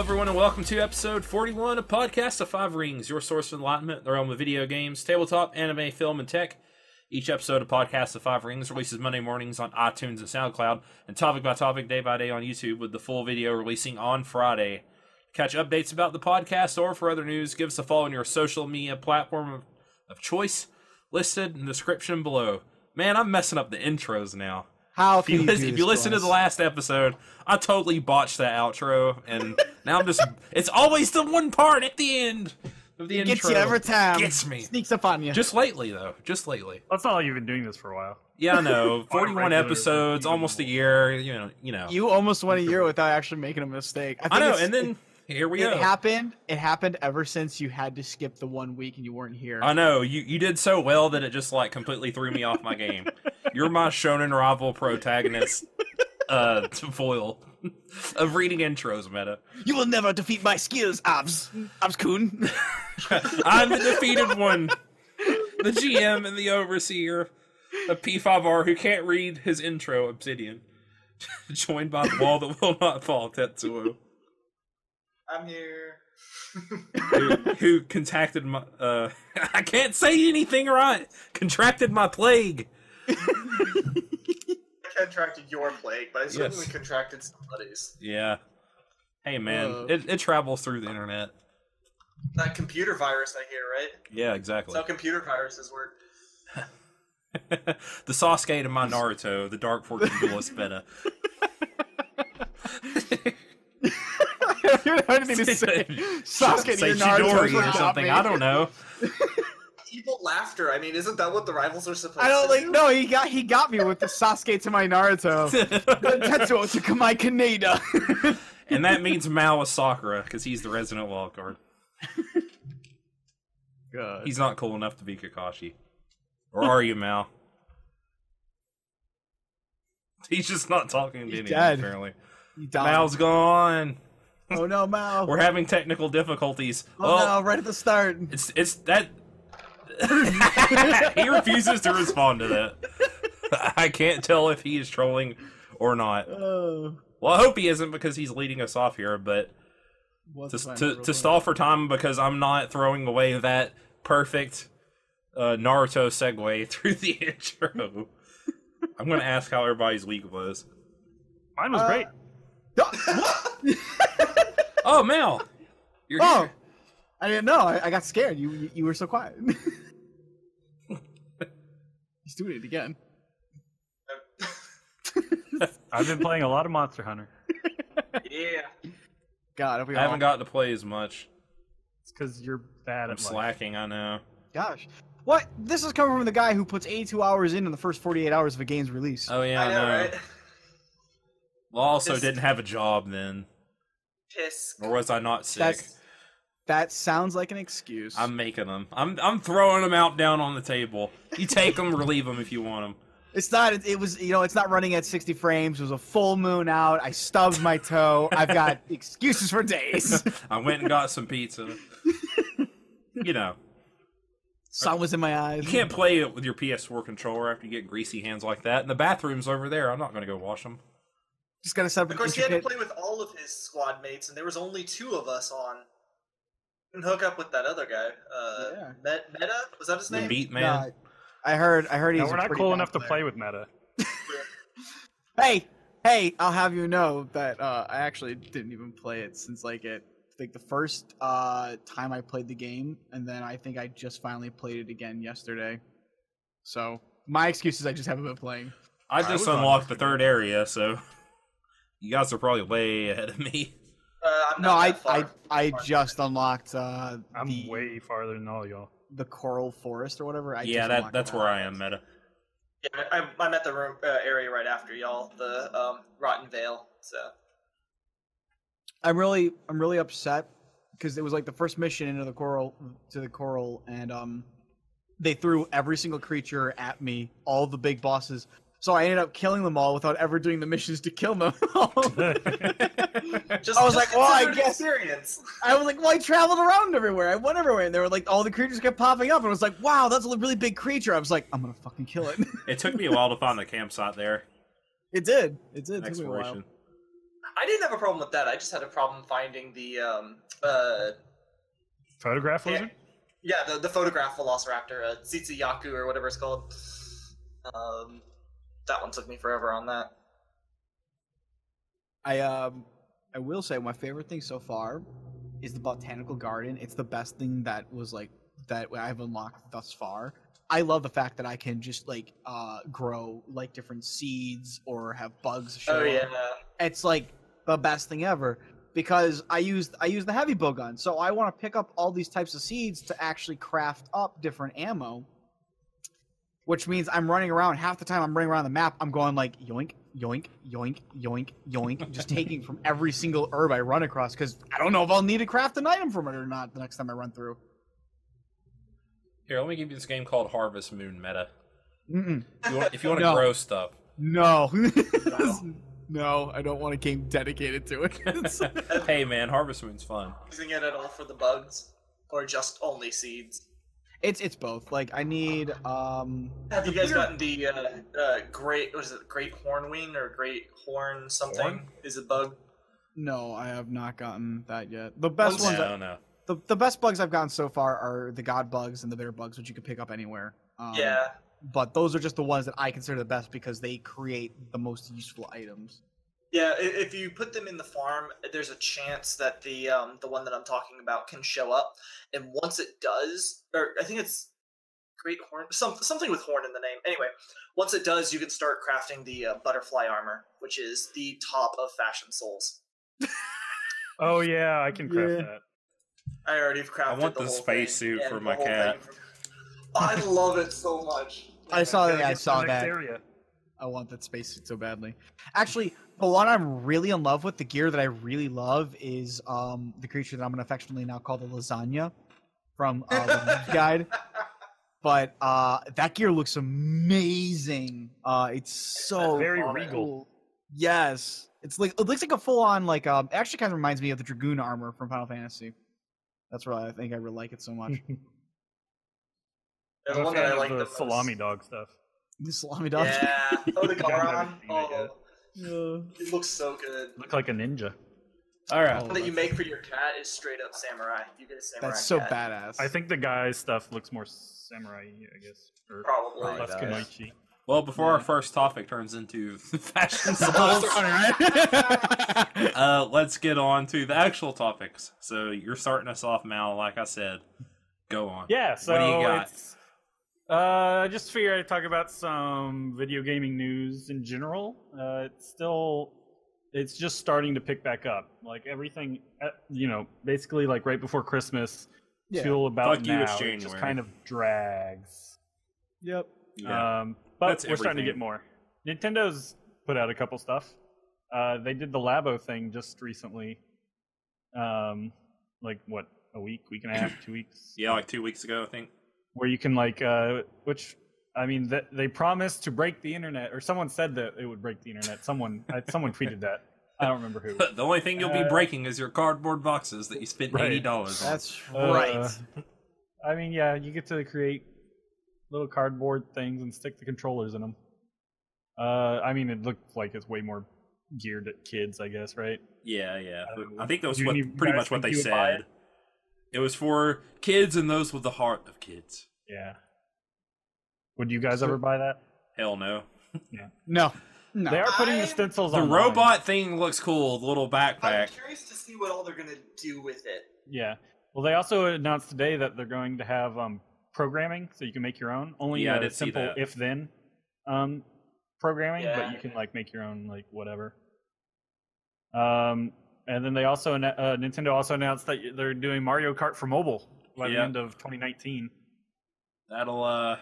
Hello, everyone, and welcome to episode 41 of Podcast of Five Rings, your source for enlightenment the realm of video games, tabletop, anime, film, and tech. Each episode of Podcast of Five Rings releases Monday mornings on iTunes and SoundCloud, and topic by topic, day by day on YouTube, with the full video releasing on Friday. Catch updates about the podcast or for other news, give us a follow on your social media platform of, of choice, listed in the description below. Man, I'm messing up the intros now. How If can you, you, listen, do if this you listen to us? the last episode, I totally botched that outro, and now I'm just. it's always the one part at the end of the It intro. gets you every time. Gets me. Sneaks up on you. Just lately, though. Just lately. That's not like you've been doing this for a while. Yeah, I know. 41 episodes, almost a year. You know. You know. you almost went a year without actually making a mistake. I, think I know. And then here we it, go. it happened. It happened ever since you had to skip the one week and you weren't here. I know. You you did so well that it just like completely threw me off my game. You're my shonen rival protagonist. Uh, to foil of reading intros, meta. you will never defeat my skills, Obs. Obs Kun. I'm the defeated one. The GM and the overseer of P5R who can't read his intro, Obsidian. Joined by the wall that will not fall, Tetsuo. I'm here. Who, who contacted my. Uh, I can't say anything right! Contracted my plague! I contracted your plague, but I certainly Yes. contracted somebody's. Yeah. Hey man, Uh. it, it travels through the internet. That computer virus I hear, right? Yeah, That's exactly. how computer viruses work. the Sasuke to my Naruto, the Dark Fortune Duelist Meta. I don't have anything to say. Sasuke Say Naruto Chidori or something. I don't know. Evil laughter. I mean, isn't that what the rivals are supposed I don't to like. do? No, he got he got me with the Sasuke to my Naruto. Tetsuo to my Kaneda. and that means Mao is Sakura because he's the Resident Wild Card. God. He's not cool enough to be Kakashi. Or are you, Mao? He's just not talking to He's anyone, dead. apparently. He died. Mao's gone. Oh no, Mao. We're having technical difficulties. oh well, no, right at the start. it's it's that he refuses to respond to that. I can't tell if he is trolling or not. Oh. Well, I hope he isn't because he's leading us off here, but What's to, to, to stall for time because I'm not throwing away that perfect uh, Naruto segue through the intro. I'm going to ask how everybody's week was. Mine was Uh, great. Oh, Mel! You're Oh, here. I didn't know. I, I got scared. You, you you were so quiet. He's doing it again. I've been playing a lot of Monster Hunter. Yeah. God, I haven't all- gotten to play as much. It's because you're bad I'm at life. slacking, I know. Gosh, what? This is coming from the guy who puts 82 hours in in the first 48 hours of a game's release. Oh, yeah, I, I know, right? Well, also This- didn't have a job then. Piss. Or was I not sick? That's that sounds like an excuse. I'm making them. I'm I'm throwing them out down on the table. You take them or leave them if you want them. It's not. It, it was. You know, it's not running at 60 frames. It was a full moon out. I stubbed my toe. I've got excuses for days. I went and got some pizza. you know, Sun was in my eyes. you can't play it with your PS4 controller after you get greasy hands like that. And the bathroom's over there. I'm not going to go wash them. Just gotta set up Of an course, he had to play with all of his squad mates, and there was only two of us on. And hook up with that other guy. Uh, Yeah. Met- Meta? Was that his The name? beat man. Nah, I heard. I heard he's. No, a we're not cool bad enough to play with Meta. Hey, hey! I'll have you know that uh, I actually didn't even play it since like it like the first uh, time I played the game, and then I think I just finally played it again yesterday. So my excuse is I just haven't been playing. I I just was on unlocked the third area, so you guys are probably way ahead of me. Uh, No, I. I I just unlocked uh, I'm the way farther than all y'all. the coral forest or whatever. I yeah, that that's that. where I am, Meta. Yeah, I'm, I'm at the room, uh, area right after y'all, the um, Rotten Vale. So I'm really I'm really upset because it was like the first mission into the coral to the coral and um they threw every single creature at me, all the big bosses. So I ended up killing them all without ever doing the missions to kill them. just I was just like, well, I consider guess- experience. I was like, well, I traveled around everywhere. I went everywhere, and they were like, all the creatures kept popping up, and I was like, wow, that's a really big creature. I was like, I'm gonna fucking kill it. It took me a while to find the campsite there. it did. It did. It took me a while. Exploration. I didn't have a problem with that. I just had a problem finding the um uh Photograph yeah, lizard? yeah the, the photograph velociraptor, uh, Tzitzi-Ya-Ku or whatever it's called. Um, that one took me forever on that. I um I will say my favorite thing so far is the botanical garden. It's the best thing that was like that I've unlocked thus far. I love the fact that I can just like uh grow like different seeds or have bugs show Oh up. yeah. It's like the best thing ever because I used I use the heavy bow gun. So I want to pick up all these types of seeds to actually craft up different ammo. Which means I'm running around half the time I'm running around the map, I'm going like yoink, yoink, yoink, yoink, yoink, just taking from every single herb I run across because I don't know if I'll need to craft an item from it or not the next time I run through. Here, let me give you this game called Harvest Moon Meta. Mm-mm. If you want, if you want to grow stuff, No. no, I don't want a game dedicated to it. Hey man, Harvest Moon's fun. Using it at all for the bugs, or just only seeds. It's it's both. Like I need um Have you guys weird- gotten the uh, uh, great? What is it? Great hornwing or great horn something? Horn? Is it bug? No, I have not gotten that yet. The best ones, No, no. the, the best bugs I've gotten so far are the god bugs and the bitter bugs, which you can pick up anywhere. Um, yeah. But those are just the ones that I consider the best because they create the most useful items. Yeah, if you put them in the farm, there's a chance that the um, the one that I'm talking about can show up, and once it does, or I think it's great horn, some, something with horn in the name. Anyway, once it does, you can start crafting the uh, butterfly armor, which is the top of fashion souls. Oh yeah, I can craft Yeah. that. I already have crafted. want the the whole spacesuit for my cat. from- I love it so much. I saw that. I get to the saw that. Area. I want that spacesuit so badly. Actually, the one I'm really in love with, the gear that I really love, is um the creature that I'm gonna affectionately now call the lasagna from uh, the Guide. But uh, that gear looks amazing. Uh, it's so Very cool. regal. Yes, it's like it looks like a full on like um. it Actually, kind of reminds me of the Dragoon armor from Final Fantasy. That's why I think I really like it so much. Yeah, the one that I like the the salami dog stuff. The salami dog. Yeah. Oh, the You guys haven't Garon. seen it Oh, yet. it looks so good. Look like a ninja. All right. Oh, one that you make for your cat is straight up samurai. You get a samurai. That's so cat. badass. I think the guy's stuff looks more samurai, I guess, or Probably. Probably less does. kunoichi. Well, before Yeah. our first topic turns into fashion Monster souls, Hunter, right? uh, let's get on to the actual topics. So you're starting us off, Mal. Like I said, go on. Yeah, so What do you got? it's uh I just figured I'd talk about some video gaming news in general. Uh it's still it's just starting to pick back up. Like everything uh, you know, basically like right before Christmas Yeah. till about Fuck you, now it's it just kind of drags. Yep. Yeah. Um but That's we're starting to get more. Nintendo's put out a couple stuff. Uh they did the Labo thing just recently. Um like what, a week, week and a half, two weeks? yeah, like two weeks ago, I think. Where you can like uh which i mean th- they promised to break the internet or someone said that it would break the internet someone someone tweeted that i don't remember who the only thing you'll be Uh, breaking is your cardboard boxes that you spent Right. eighty dollars on. That's Uh, right. i mean yeah you get to create little cardboard things and stick the controllers in them uh i mean it looked like it's way more geared at kids i guess right Yeah, yeah. I. I think that was what, pretty much what they think buy said. It was for kids and those with the heart of kids. yeah would you guys So- ever buy that Hell no. Yeah. No. No. they are putting I- the stencils on. The on robot thing looks cool. The little backpack. I'm backpack. curious to see what all they're gonna do with it. Yeah. Well, they also announced today that they're going to have um, programming, so you can make your own. Only Yeah, I uh, did see simple that. if-then um, programming, but Yeah. you can like make your own like whatever. Um, and then they also uh, Nintendo also announced that they're doing Mario Kart for mobile by the end of 2019. That'll uh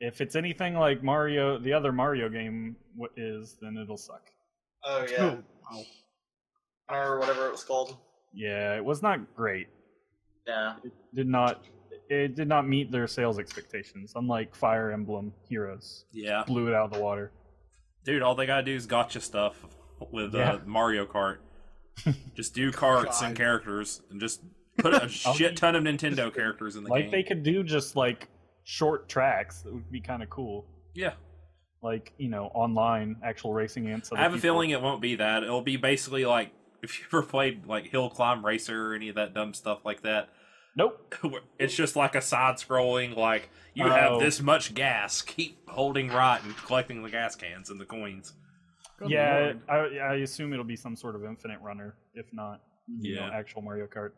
If it's anything like Mario, the other Mario game what is, then it'll suck. Oh yeah. Oh, Or whatever it was called. Yeah, it was not great. Yeah. It did not. It did not meet their sales expectations. Unlike Fire Emblem Heroes, yeah. blew it out of the water. Dude, all they gotta do is gacha stuff with Yeah. uh, Mario Kart. Just do carts and characters and just put a shit ton of Nintendo characters in the like game. Like they could do just like short tracks that would be kind of cool Yeah. like you know online actual racing against. I Other have a feeling it won't be that. It'll be basically like if you ever played like Hill Climb Racer or any of that dumb stuff like that. Nope. It's just like a side scrolling, like you have Oh. this much gas, keep holding right and collecting the gas cans and the coins. Good yeah. I, I assume it'll be some sort of infinite runner, if not, you know, Yeah. actual Mario Kart.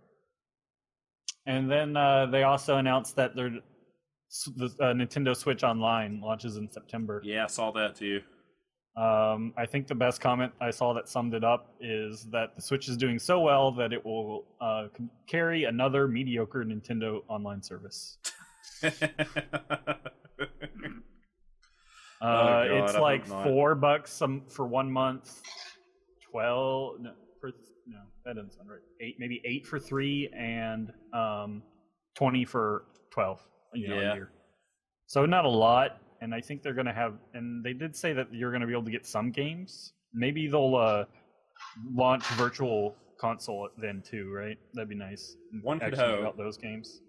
And then uh, they also announced that their the uh, Nintendo Switch Online launches in September. Yeah, I saw that too. Um, I think the best comment I saw that summed it up is that the Switch is doing so well that it will uh, carry another mediocre Nintendo online service. Uh, Oh, God, it's hope like four bucks some for one month, twelve no for no that doesn't sound right. Eight maybe eight for three and um twenty for twelve. You know, Yeah. a year. So not a lot, and I think they're gonna have. And they did say that you're gonna be able to get some games. Maybe they'll uh launch virtual console then too, right? That'd be nice. One could hope. about those games.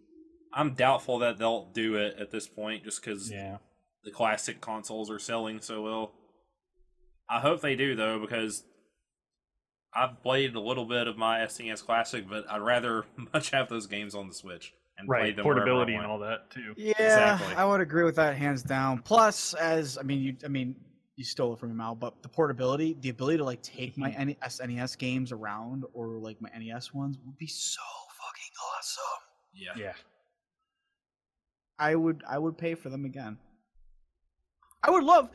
I'm doubtful that they'll do it at this point, just because Yeah. The classic consoles are selling so well. I hope they do though, because I've played a little bit of my SNES Classic, but I'd rather much have those games on the Switch and play Right, them wherever I portability and all that too. Yeah, Exactly. I would agree with that hands down. Plus, as I mean, you, I mean, you stole it from me, Mal, but the portability, the ability to like take my mm-hmm. N- SNES games around or like my NES ones would be so fucking awesome. Yeah. Yeah. I would, I would pay for them again. I would love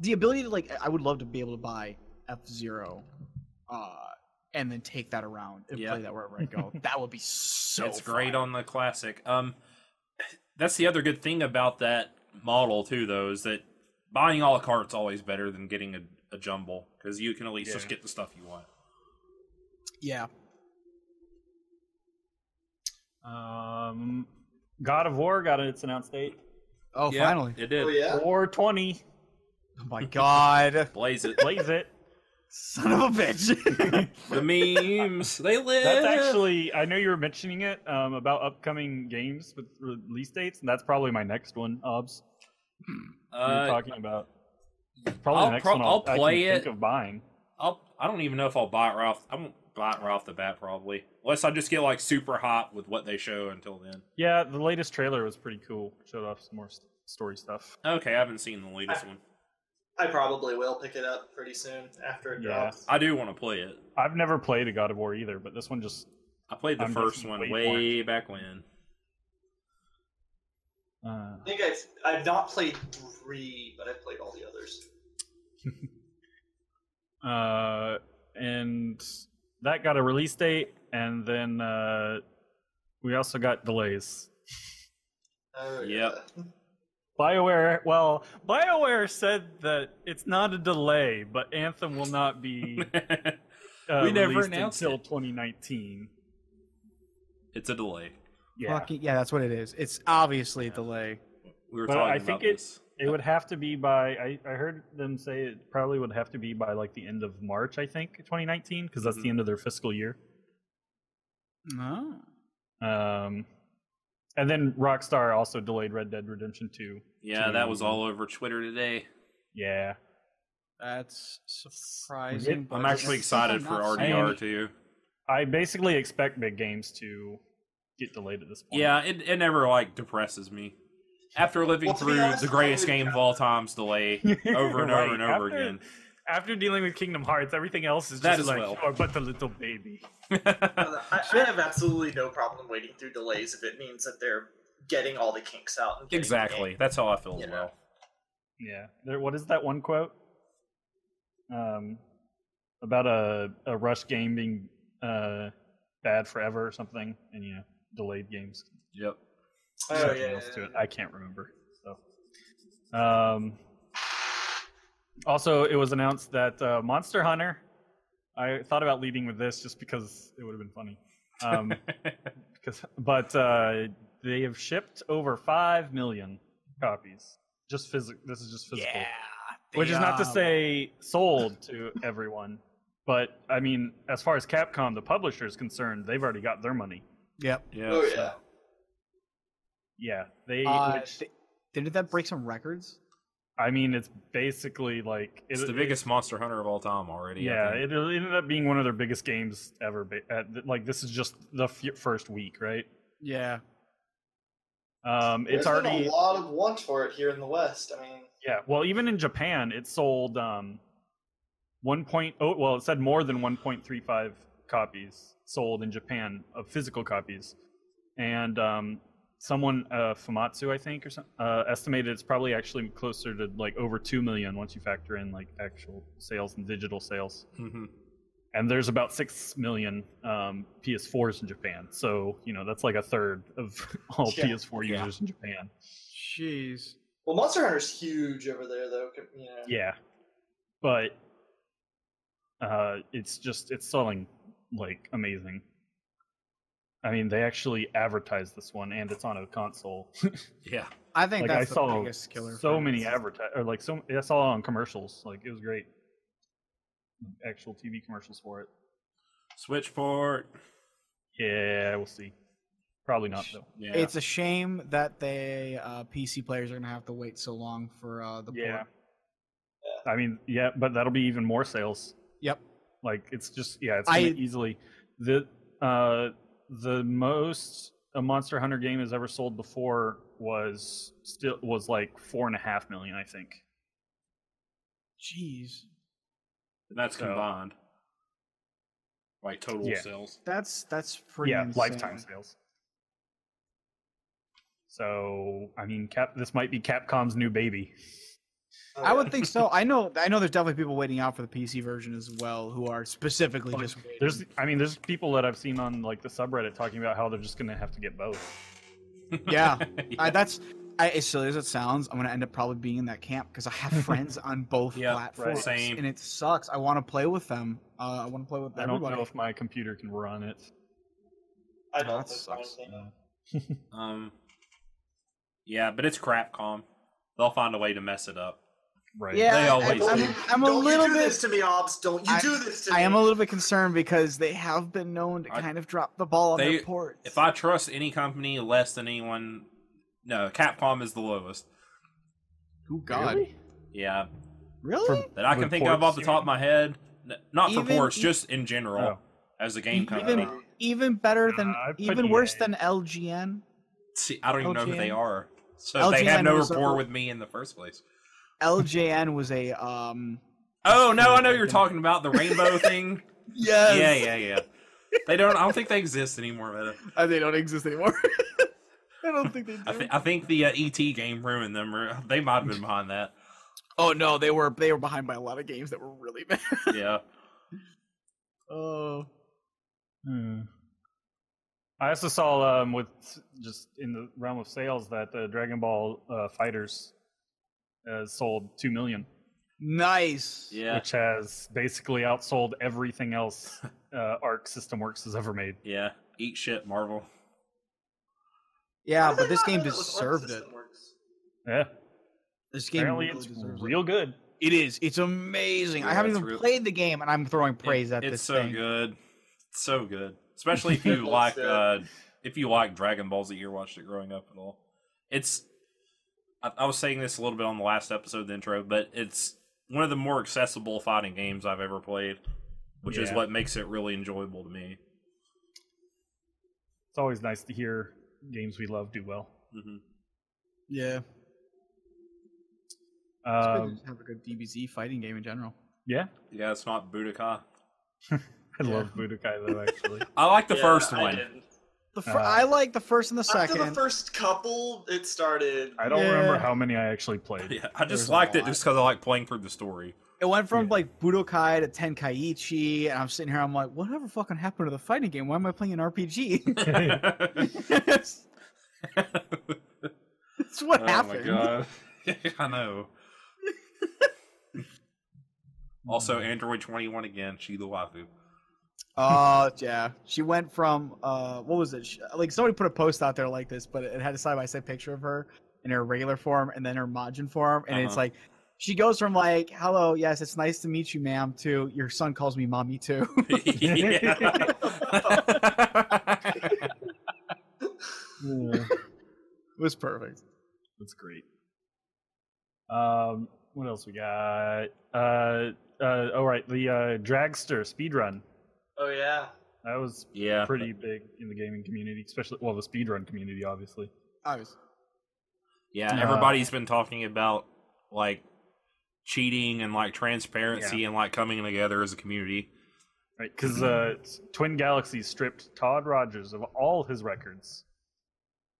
the ability to like, I would love to be able to buy F Zero, uh, and then take that around and Yeah. play that wherever I go. that would be so. it's great on the classic. Um, that's the other good thing about that model too, though, is that buying all la carte's always better than getting a, a jumble because you can at least just get the stuff you want. Yeah. Um, God of War got its announced date. Oh, Yeah, finally! it did. Oh yeah. 420. Oh my god! Blaze it. Blaze it. Son of a bitch! the memes they live. That's actually, I know you were mentioning it um, about upcoming games with release dates, and that's probably my next one, Obs. you're Uh, talking about. Probably I'll the next pro- one I'll I'll, play I can it. think of buying. I'll. I don't even know if I'll buy it right off. I won't buy it right off the bat probably, unless I just get like super hot with what they show until then. Yeah, the latest trailer was pretty cool. Showed off some more s- story stuff. Okay, I haven't seen the latest one. I probably will pick it up pretty soon after it Yeah. drops. I do want to play it. I've never played a God of War either, but this one just. I played the I'm first one waiting way back when. Uh, I think I've I've not played three, but I've played all the others. uh, and that got a release date, and then uh, we also got delays. Oh, Yep. yeah. BioWare, well, BioWare said that it's not a delay, but Anthem will not be uh, We never released announced until it. 2019. it's a delay. Yeah, Fucking- yeah, that's what it is. It's obviously a delay. We were But talking I about think it- this. it would have to be by. I, I heard them say it probably would have to be by like the end of March, I think, 2019, because that's Mhm. the end of their fiscal year. No. Um, and then Rockstar also delayed Red Dead Redemption 2. Yeah, that was all over Twitter today. Yeah, That's surprising. It- I'm actually excited for not saying- RDR saying- too. I basically expect big games to get delayed at this point. Yeah, it, it never like depresses me. After living Well, through honest, the greatest game of all time's delay over and Right, over and over after- again. After dealing with Kingdom Hearts, everything else is That just as like, well. oh, but the little baby. I, I have absolutely no problem waiting through delays if it means that they're getting all the kinks out. And exactly. That's how I feel You as know. well. Yeah. There, what is that one quote? Um, about a, a rush game being uh, bad forever or something, and you know, delayed games. Yep. Oh, something yeah, else yeah, to it. I can't remember. So, um, also, it was announced that uh, Monster Hunter. I thought about leading with this just because it would have been funny. Um, because, but uh, they have shipped over five million copies. Just physical. This is just physical. Yeah. Which is not to say sold to everyone, but I mean, as far as Capcom, the publisher, is concerned, they've already got their money. Yep. Yeah. Oh yeah. Yeah, they. Uh, which, th- didn't that break some records? I mean, it's basically like It's it- the biggest Monster Hunter of all time already. Yeah, think. it ended up being one of their biggest games ever. At, like this is just the f- first week, right? Yeah. Um, it's There's already been a lot of want for it here in the West. I mean, yeah. Well, even in Japan, it sold um, one point. Oh, well, it said more than one point three five copies sold in Japan of physical copies, and um, someone uh, Famitsu, I think, or something, uh, estimated it's probably actually closer to like over two million once you factor in like actual sales and digital sales. Mhm. and there's about six million um, PS4s in Japan. So you know that's like a third of all Yeah. PS4 Yeah. users in Japan. Jeez. well, Monster Hunter's huge over there, though. com- You know. Yeah, but uh, it's just it's selling like amazing. I mean, they actually advertised this one, and it's on a console. Yeah. I think like I that's the saw biggest killer. so many this. advertise or like so I saw it on commercials. Like it was great. Actual TV commercials for it. Switch port. Yeah, we'll see. Probably not though. Yeah. It's a shame that they uh, PC players are gonna have to wait so long for uh, the Yeah. port. I mean, yeah, but that'll be even more sales. Yep. Like it's just yeah, it's I- gonna easily the uh the most a Monster Hunter game has ever sold before was still was like four and a half million, I think. Jeez, That's So- combined. Like total Yeah. sales. that's that's pretty. yeah, insane. lifetime sales. So I mean, Cap. This might be Capcom's new baby. Oh, I yeah. would think so. I know. I know. There's definitely people waiting out for the PC version as well, who are specifically Like, just. Waiting. There's, I mean, there's people that I've seen on like the subreddit talking about how they're just gonna have to get both. Yeah. I, that's I, as silly as it sounds. I'm gonna end up probably being in that camp because I have friends on both Yeah, platforms, same. and it sucks. I want to play with them. Uh, I want to play with them. I don't know if my computer can run it. I don't think sucks. um. Yeah, but it's Crapcom. They'll find a way to mess it up. Right. Yeah, They always I'm, do. I'm, I'm a Don't little you do bit. this to me, Obs. Don't you I- do this to I me. am a little bit concerned because they have been known to I- kind of drop the ball on They- their ports. If I trust any company less than anyone, no, Capcom is the lowest. oh God, Really? Yeah, really? that I can With think of off the you top of my head. Not for Even- ports, just in general Oh. as a game Even- company. Even better than, Nah, even worse EA. than LJN. See, I don't even know who they are, so they have no rapport with me in the first place. LJN was a um. Oh no, I know you're talking about the rainbow thing. Yes. Yeah, yeah, yeah. They don't. I don't think they exist anymore. Meta. Uh, they don't exist anymore. I don't think they do. I, th- I think the uh, ET game ruined them. Or they might have been behind that. oh no, they were they were behind by a lot of games that were really bad. Yeah. Oh. Hmm. I also saw um, with just in the realm of sales that the Dragon Ball uh, FighterZ has sold two million, Nice. Yeah. which has basically outsold everything else uh, Arc System Works has ever made. Yeah. Eat shit, Marvel. Yeah, but this game it deserved it. Works. Yeah, This game apparently really it's deserves real good. it. It is. It's amazing. I haven't even real- played the game, and I'm throwing praise at it's this It's so thing. good. It's so good. Especially if you like uh if you like Dragon Ball Z or watched it growing up at all. It's I, I was saying this a little bit on the last episode of the intro, but it's one of the more accessible fighting games I've ever played, which is what makes it really enjoyable to me. It's always nice to hear games we love do well. hmm Yeah. It's good to Um, have a good DBZ fighting game in general. yeah, Yeah, it's not Budokai. I Yeah. love Budokai though. Actually, I like the Yeah, first I one. Didn't. The fir- Uh, I like the first and the second. After the first couple, it started. I don't remember how many I actually played. Yeah, I just a liked it just because I like playing through the story. It went from Yeah. like Budokai to Tenkaichi, and I'm sitting here. I'm like, whatever fucking happened to the fighting game? Why am I playing an RPG? That's what oh happened. my god. I know. also, Android 21 again. She the waifu. Oh yeah, she went from uh, what was it? She- Like somebody put a post out there like this, but it had a side by side picture of her in her regular form and then her Majin form, and it's Uh-huh. like she goes from like, "Hello, yes, it's nice to meet you, ma'am," to "Your son calls me mommy too." Yeah. it was perfect. That's great. Um, what else we got? Uh, uh, oh right, the uh, Dragster speedrun. Oh yeah. That was Yeah. pretty big in the gaming community, especially well the speedrun community, obviously. Obviously. Yeah, Uh, everybody's been talking about like cheating and like transparency and like coming together as a community. Right, because uh, Twin Galaxies stripped Todd Rogers of all his records.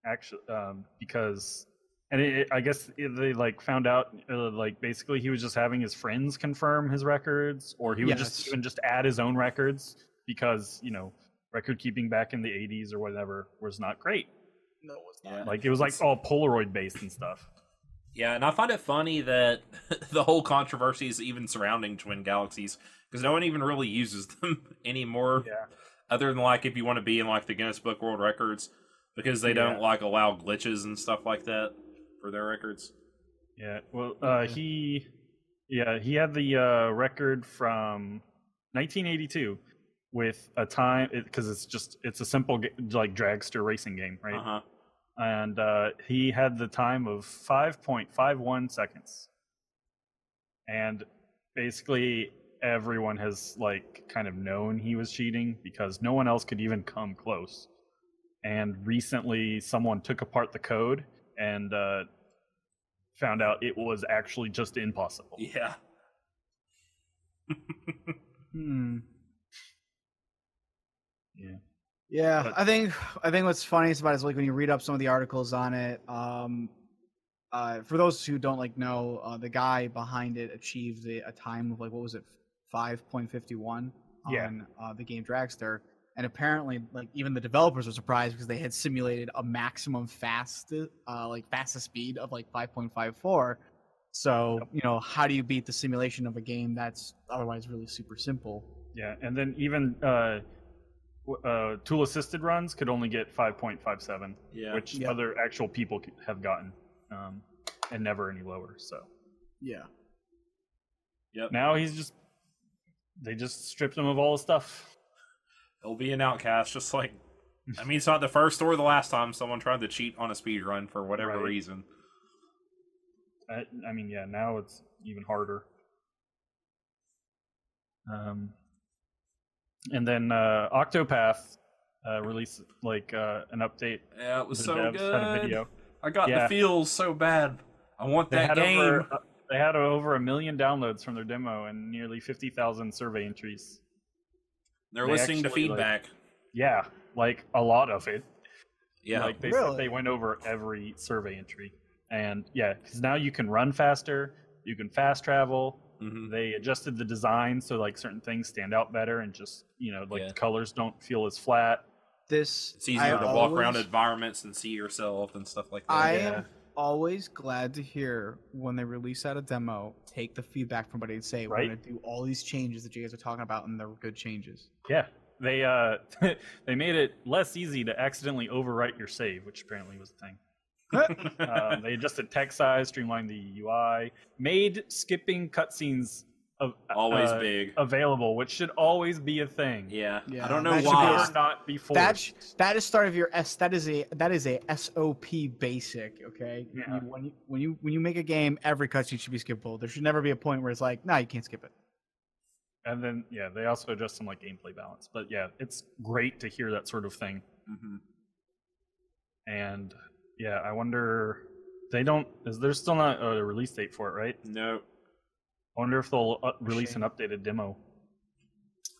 Actually, um, because and it, it- I guess it- they like found out uh, like basically he was just having his friends confirm his records, or he would just even just add his own records because you know record keeping back in the 80s or whatever was not great. No, it's Yeah. Like it was like all Polaroid based and stuff. Yeah, and I find it funny that the whole controversy is even surrounding Twin Galaxies because no one even really uses them anymore. Yeah. Other than like if you want to be in like the Guinness Book World Records because they don't like allow glitches and stuff like that for their records. Yeah. Well, uh, he, yeah, he had the uh, record from 1982 with a time because it's just it's a simple like dragster racing game, right? Uh-huh. And uh, he had the time of 5.51 seconds, and basically everyone has like kind of known he was cheating because no one else could even come close. And recently, someone took apart the code and uh, found out it was actually just impossible. Yeah. Hmm. Yeah. Yeah, But- I think I think what's funniest about it is like when you read up some of the articles on it. Um, uh, for those who don't like know, uh, the guy behind it achieved a, a time of like what was it, five point fifty one Yeah. on uh, the game Dragster, and apparently like even the developers were surprised because they had simulated a maximum fast uh, like fastest speed of like five point five four. So you know how do you beat the simulation of a game that's otherwise really super simple? Yeah, and then even uh, uh, tool assisted runs could only get 5.57, Yeah. which Yeah. other actual people have gotten, um, and never any lower. So Yeah. Yep. now he's just they just stripped him of all his stuff. He'll be an outcast, just like I mean, it's not the first or the last time someone tried to cheat on a speed run for whatever Right. reason. I, I mean, yeah, now it's even harder. Um, and then uh, Octopath uh, released like uh, an update. Yeah, it was so devs good. had a video. I got Yeah. the feels so bad. I want They that had game. over uh, they had over a million downloads from their demo and nearly fifty thousand survey entries. They're they listening to actually, like- feedback. Yeah, like a lot of it. yeah. like they Really? said they went over every survey entry, and yeah, because now you can run faster, you can fast travel. Hmm They adjusted the design so like certain things stand out better, and just you know like Yeah. the colors don't feel as flat. This It's easier I to walk around environments and see yourself and stuff like that. I Yeah. am always glad to hear when they release out a demo, take the feedback from somebody and say, Right. we're going to do all these changes that you guys are talking about, and they're good changes. Yeah, they uh they made it less easy to accidentally overwrite your save, which apparently was a thing. Um, they adjusted text size, streamlined the UI, made skipping cutscenes of, Always uh, big. available, which should always be a thing. Yeah. Yeah, I don't know that should Should why. never not be forced. That sh- that is start of your S. That is a that is a SOP basic. Okay. You- when you when you when you make a game, every cutscene should be skippable. There should never be a point where it's like, nah, you can't skip it. and then yeah, they also adjust some like gameplay balance. But yeah, it's great to hear that sort of thing. hmm And yeah, I wonder they don't is there still not a release date for it, right? No. I wonder if they'll uh, release an updated demo.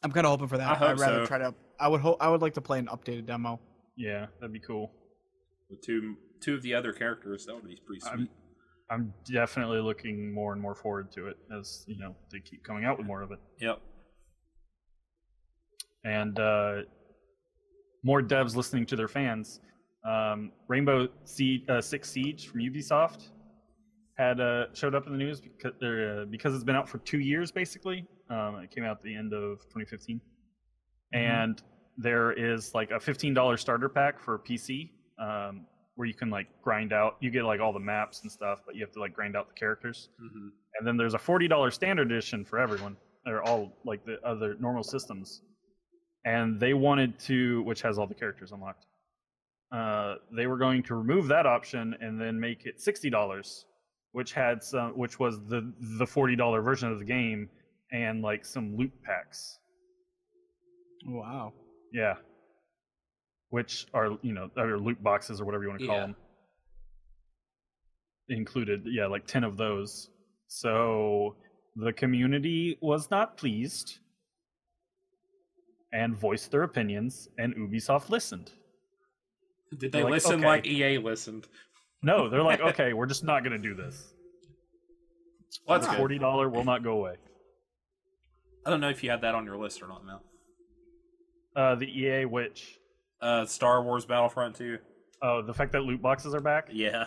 I'm kind of hoping for that. I hope would rather so. try to. I would hope. I would like to play an updated demo. Yeah, that'd be cool. With two two of the other characters, that would be pretty sweet. I'm I'm definitely looking more and more forward to it as you know they keep coming out with more of it, Yep. and uh, more devs listening to their fans. Um, Rainbow Sie- uh, Six Siege from Ubisoft had uh, showed up in the news because uh, because it's been out for two years basically. Um, it came out at the end of 2015, and there is like a $15 starter pack for PC um, where you can like grind out. You get like all the maps and stuff, but you have to like grind out the characters. hmm And then there's a $40 standard edition for everyone. They're all like the other normal systems. And they wanted to, which has all the characters unlocked. Uh, they were going to remove that option and then make it $60, which had some, which was the the forty dollar version of the game, and like some loot packs. Wow. Yeah. Which are you know or loot boxes or whatever you want to call Yeah. them. Included, yeah, like ten of those. So the community was not pleased and voiced their opinions, and Ubisoft listened. Did they Like, listen okay. like EA listened? No, they're like, okay, we're just not going to do this. Well, that's forty dollar will not go away. I don't know if you had that on your list or not, Mel. Uh, the EA, which Uh, Star Wars Battlefront 2. oh, the fact that loot boxes are back. Yeah,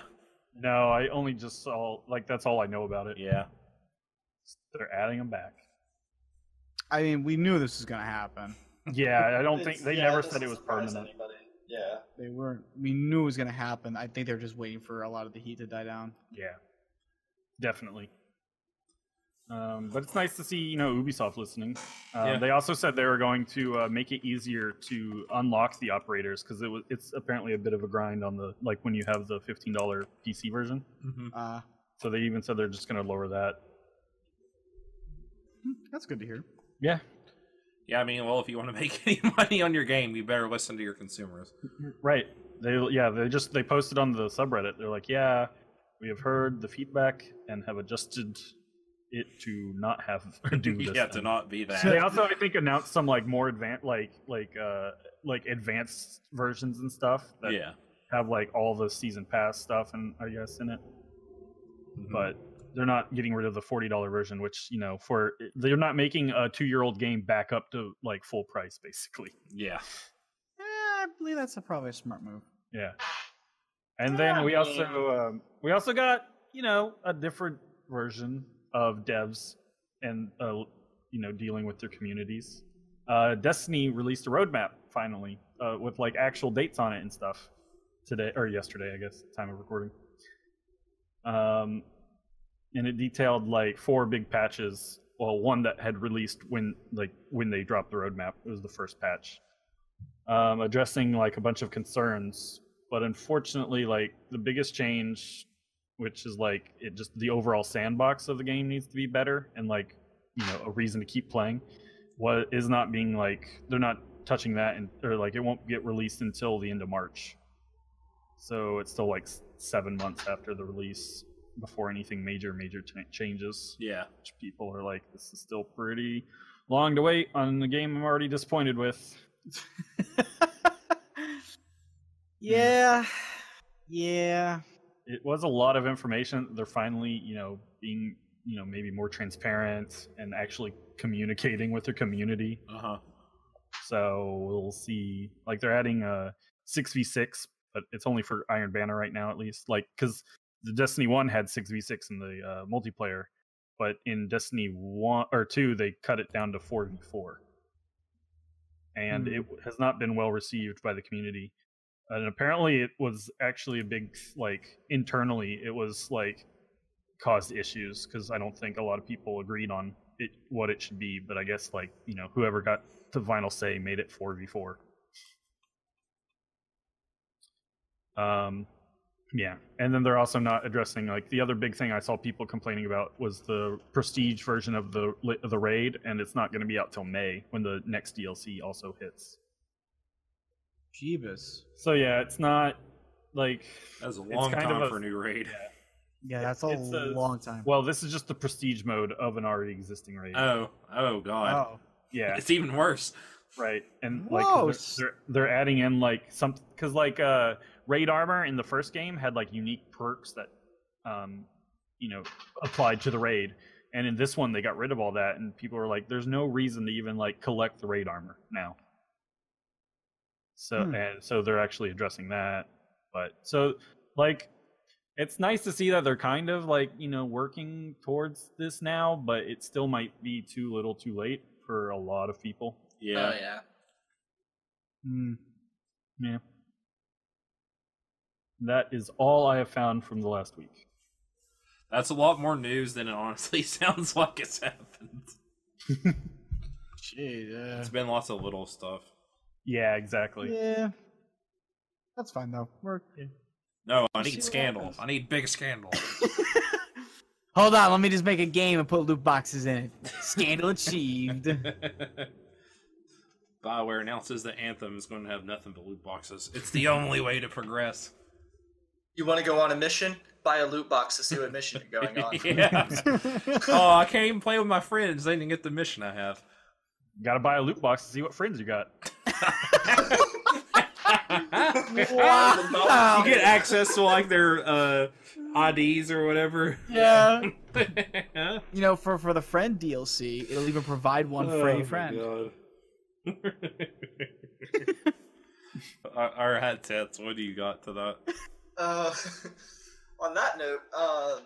No, I only just saw like that's all I know about it. yeah. They're adding them back. I mean, we knew this was gonna happen. Yeah, I don't think they yeah, never said it was permanent. anybody. Yeah. They weren't. We knew it was gonna happen. I think they're just waiting for a lot of the heat to die down. Yeah, definitely. Um, but it's nice to see you know Ubisoft listening. Um, Yeah. They also said they were going to uh, make it easier to unlock the operators because it was it's apparently a bit of a grind on the like when you have the fifteen dollar PC version. Mm-hmm. Uh, So they even said they're just going to lower that. hmm, that's good to hear. Yeah, Yeah, I mean, well, if you want to make any money on your game, you better listen to your consumers. right. They yeah they just they posted on the subreddit. They're like, yeah, we have heard the feedback and have adjusted it to not have do this. yeah, to not be that. They also, I think, announced some like more advanced, like like uh like advanced versions and stuff that yeah. have like all the season pass stuff and I guess in it. Mhm. But they're not getting rid of the forty dollar version, which you know for they're not making a two year old game back up to like full price, basically. yeah. Eh, I believe that's a, probably a smart move. Yeah. And Yeah, then we I also um, we also got you know a different version of devs and uh, you know dealing with their communities. Uh, Destiny released a roadmap finally uh, with like actual dates on it and stuff today or yesterday, I guess, time of recording. Um, and it detailed like four big patches. Well, one that had released when like when they dropped the roadmap. It was the first patch um, addressing like a bunch of concerns. But unfortunately, like the biggest change, which is like it just the overall sandbox of the game needs to be better and like you know a reason to keep playing. What is not being like they're not touching that and or like it won't get released until the end of March. So it's still like seven months after the release before anything major major ch- changes Yeah. which people are like, this is still pretty long to wait on the game I'm already disappointed with. yeah, yeah. It was a lot of information. They're finally, you know, being, you know, maybe more transparent and actually communicating with their community. Uh huh. So we'll see. Like they're adding a six v six, but it's only for Iron Banner right now, at least. Like because the Destiny one had six v six in the uh, multiplayer, but in Destiny one or two they cut it down to four v four, and Hmm. it has not been well received by the community. And apparently, it was actually a big like internally. It was like caused issues because I don't think a lot of people agreed on it what it should be. But I guess like you know whoever got the final say made it four v four. Um, yeah, and then they're also not addressing like the other big thing I saw people complaining about was the prestige version of the of the raid, and it's not going to be out till May when the next DLC also hits. Jeebus. So yeah, it's not like That's a long kind of time a- for a new raid. Yeah, that's a a- long time. well, this is just the prestige mode of an already existing raid. Oh, oh god. oh, yeah, It's even worse. Right. And like Whoa, they're, they're they're adding in like some because like uh raid armor in the first game had like unique perks that um you know applied to the raid, and in this one they got rid of all that, and people are like, there's no reason to even like collect the raid armor now. So Hmm. and so they're actually addressing that, but so like it's nice to see that they're kind of like you know working towards this now, but it still might be too little, too late for a lot of people. Yeah. Oh yeah. Hmm. Yeah. That is all I have found from the last week. That's a lot more news than it honestly sounds like it's happened. Gee, yeah. It's been lots of little stuff. Yeah, exactly. Yeah. That's fine though. We're No, I need what scandal. happens. I need big scandal. Hold on, let me just make a game and put loot boxes in it. Scandal achieved. Bioware announces that Anthem is going to have nothing but loot boxes. It's the only way to progress. You want to go on a mission? Buy a loot box to see what mission you're going on. yeah. oh, I can't even play with my friends. They didn't get the mission I have. Gotta buy a loot box to see what friends you got. wow. You get access to like their uh, IDs or whatever. Yeah. You know, for for the friend DLC, it'll even provide one for Oh a my friend. God. Our, our headsets. What do you got to that? Uh, on that note, uh,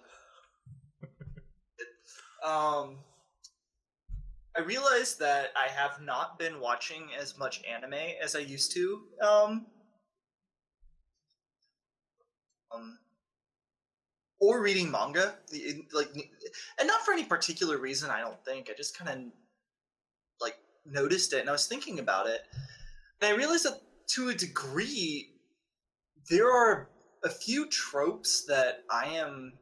um, I realized that I have not been watching as much anime as I used to. Um, um, or reading manga, like, and not for any particular reason. I don't think. I just kind of like noticed it, and I was thinking about it, and I realized that to a degree, there are a few tropes that I am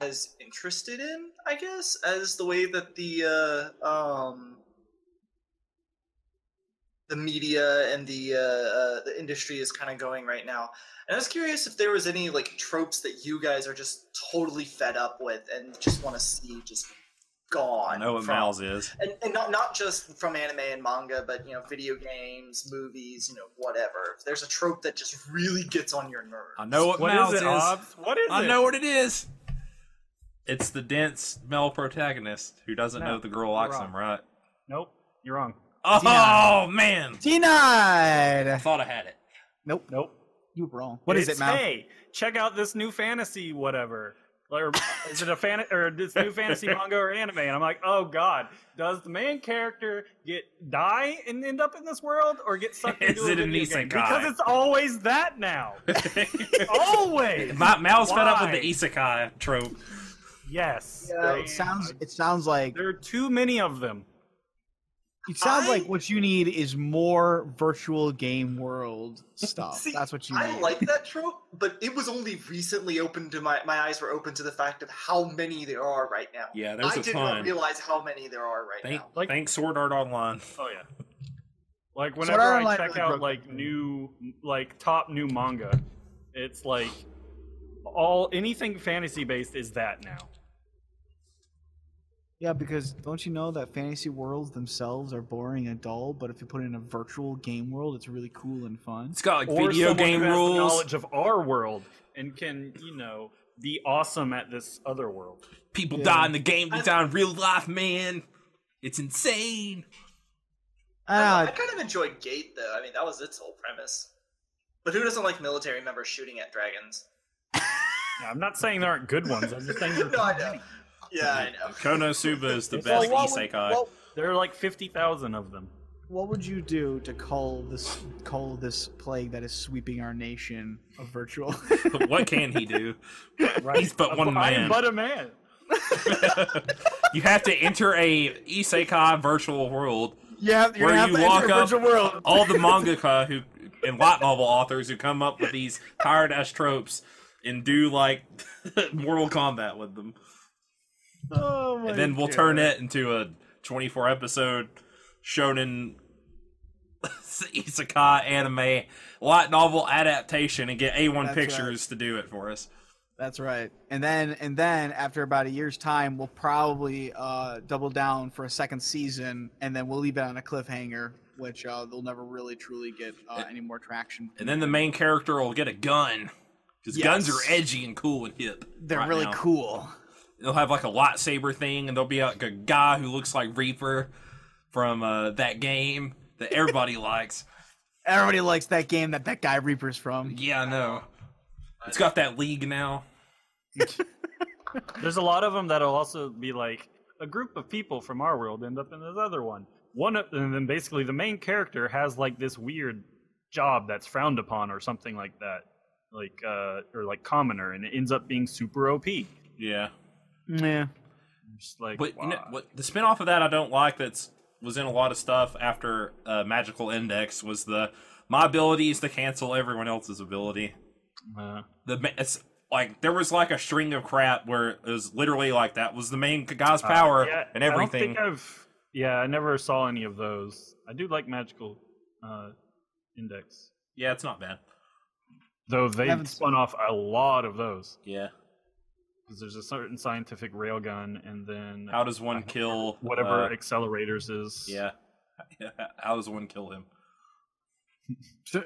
as interested in, I guess, as the way that the uh, um, the media and the uh, uh, the industry is kind of going right now. And I was curious if there was any like tropes that you guys are just totally fed up with and just want to see just gone. I know what from- Mal's is. and, and not not just from anime and manga, but you know, video games, movies, you know, whatever. There's a trope that just really gets on your nerves. I know what, What Mal's is it, Obs? What is I it? know what it is. It's the dense male protagonist who doesn't No, know the girl likes him, right? Nope, you're wrong. Oh Denied. man, I thought I had it. Nope. Nope. You were wrong. What is It's, it, Mal? Hey, check out this new fantasy, whatever. Or is it a fan or this new fantasy manga or anime? And I'm like, oh god, does the main character get die and end up in this world, or get sucked Is into a it an game? isekai? Because it's always that now. always. My, Mal's fed up with the isekai trope. Yes. Yeah, it sounds. It sounds like. There are too many of them. It sounds I- like what you need is more virtual game world stuff. See, That's what you I need. I like that trope, but it was only recently open to my my eyes were open to the fact of how many there are right now. Yeah, there's I a did ton. not realize how many there are right Thank, now. Like- thanks Sword Art Online. Oh yeah. Like Sword whenever Art I Online check really out like me. new like top new manga, it's like all anything fantasy based is that now. Yeah, because don't you know that fantasy worlds themselves are boring and dull, but if you put it in a virtual game world, it's really cool and fun. It's got like or video game who has rules. knowledge of our world and can you know be awesome at this other world. People Yeah. die in the game. They I- die in real life, man. It's insane. I, Ah, I kind of enjoyed Gate though. I mean, that was its whole premise. But who doesn't like military members shooting at dragons? Yeah, I'm not saying there aren't good ones. I'm just saying there are no, I too know. Many. Yeah, I know. Konosuba is the best all- what isekai. what, There are like fifty thousand of them. what would you do to call this call this plague that is sweeping our nation a virtual? But what can he do? Right? He's but one I am man. but a man. you have to enter a isekai virtual world. yeah, you're Where gonna have you to walk enter a up- virtual world. All the mangaka who and light novel authors who come up with these tired ass tropes and do like Mortal Kombat with them, Oh and then we'll God. turn it into a 24 episode shonen isekai anime light novel adaptation and get A-1 That's Pictures to do it for us. That's right. And then and then after about a year's time, we'll probably uh, double down for a second season, and then we'll leave it on a cliffhanger, which uh, they'll never really truly get uh, any more traction. And then the main character will get a gun. Because guns are edgy and cool and hip. they're right really now. cool. They'll have like a lightsaber thing, and there'll be like a guy who looks like Reaper from uh, that game that everybody likes. Everybody likes that game that that guy Reaper's from. Yeah, I know. It's got that league now. There's a lot of them that'll also be like a group of people from our world end up in this other one. One of, and then basically the main character has like this weird job that's frowned upon or something like that, like uh or like commoner, and it ends up being super OP. Yeah. Yeah. Just like But you know, what the spinoff of that I don't like that's was in a lot of stuff after uh, Magical Index was the my ability is to cancel everyone else's ability. Uh, The it's like there was like a string of crap where it was literally like that was the main guy's Uh, power yeah, and I don't everything. think I've. Yeah, I never saw any of those. I do like Magical uh, Index, Yeah, it's not bad. though they haven't spun off a lot of those. Yeah. Because there's a certain scientific railgun, and then How does one kill whatever uh, accelerators is. yeah. How does one kill him? All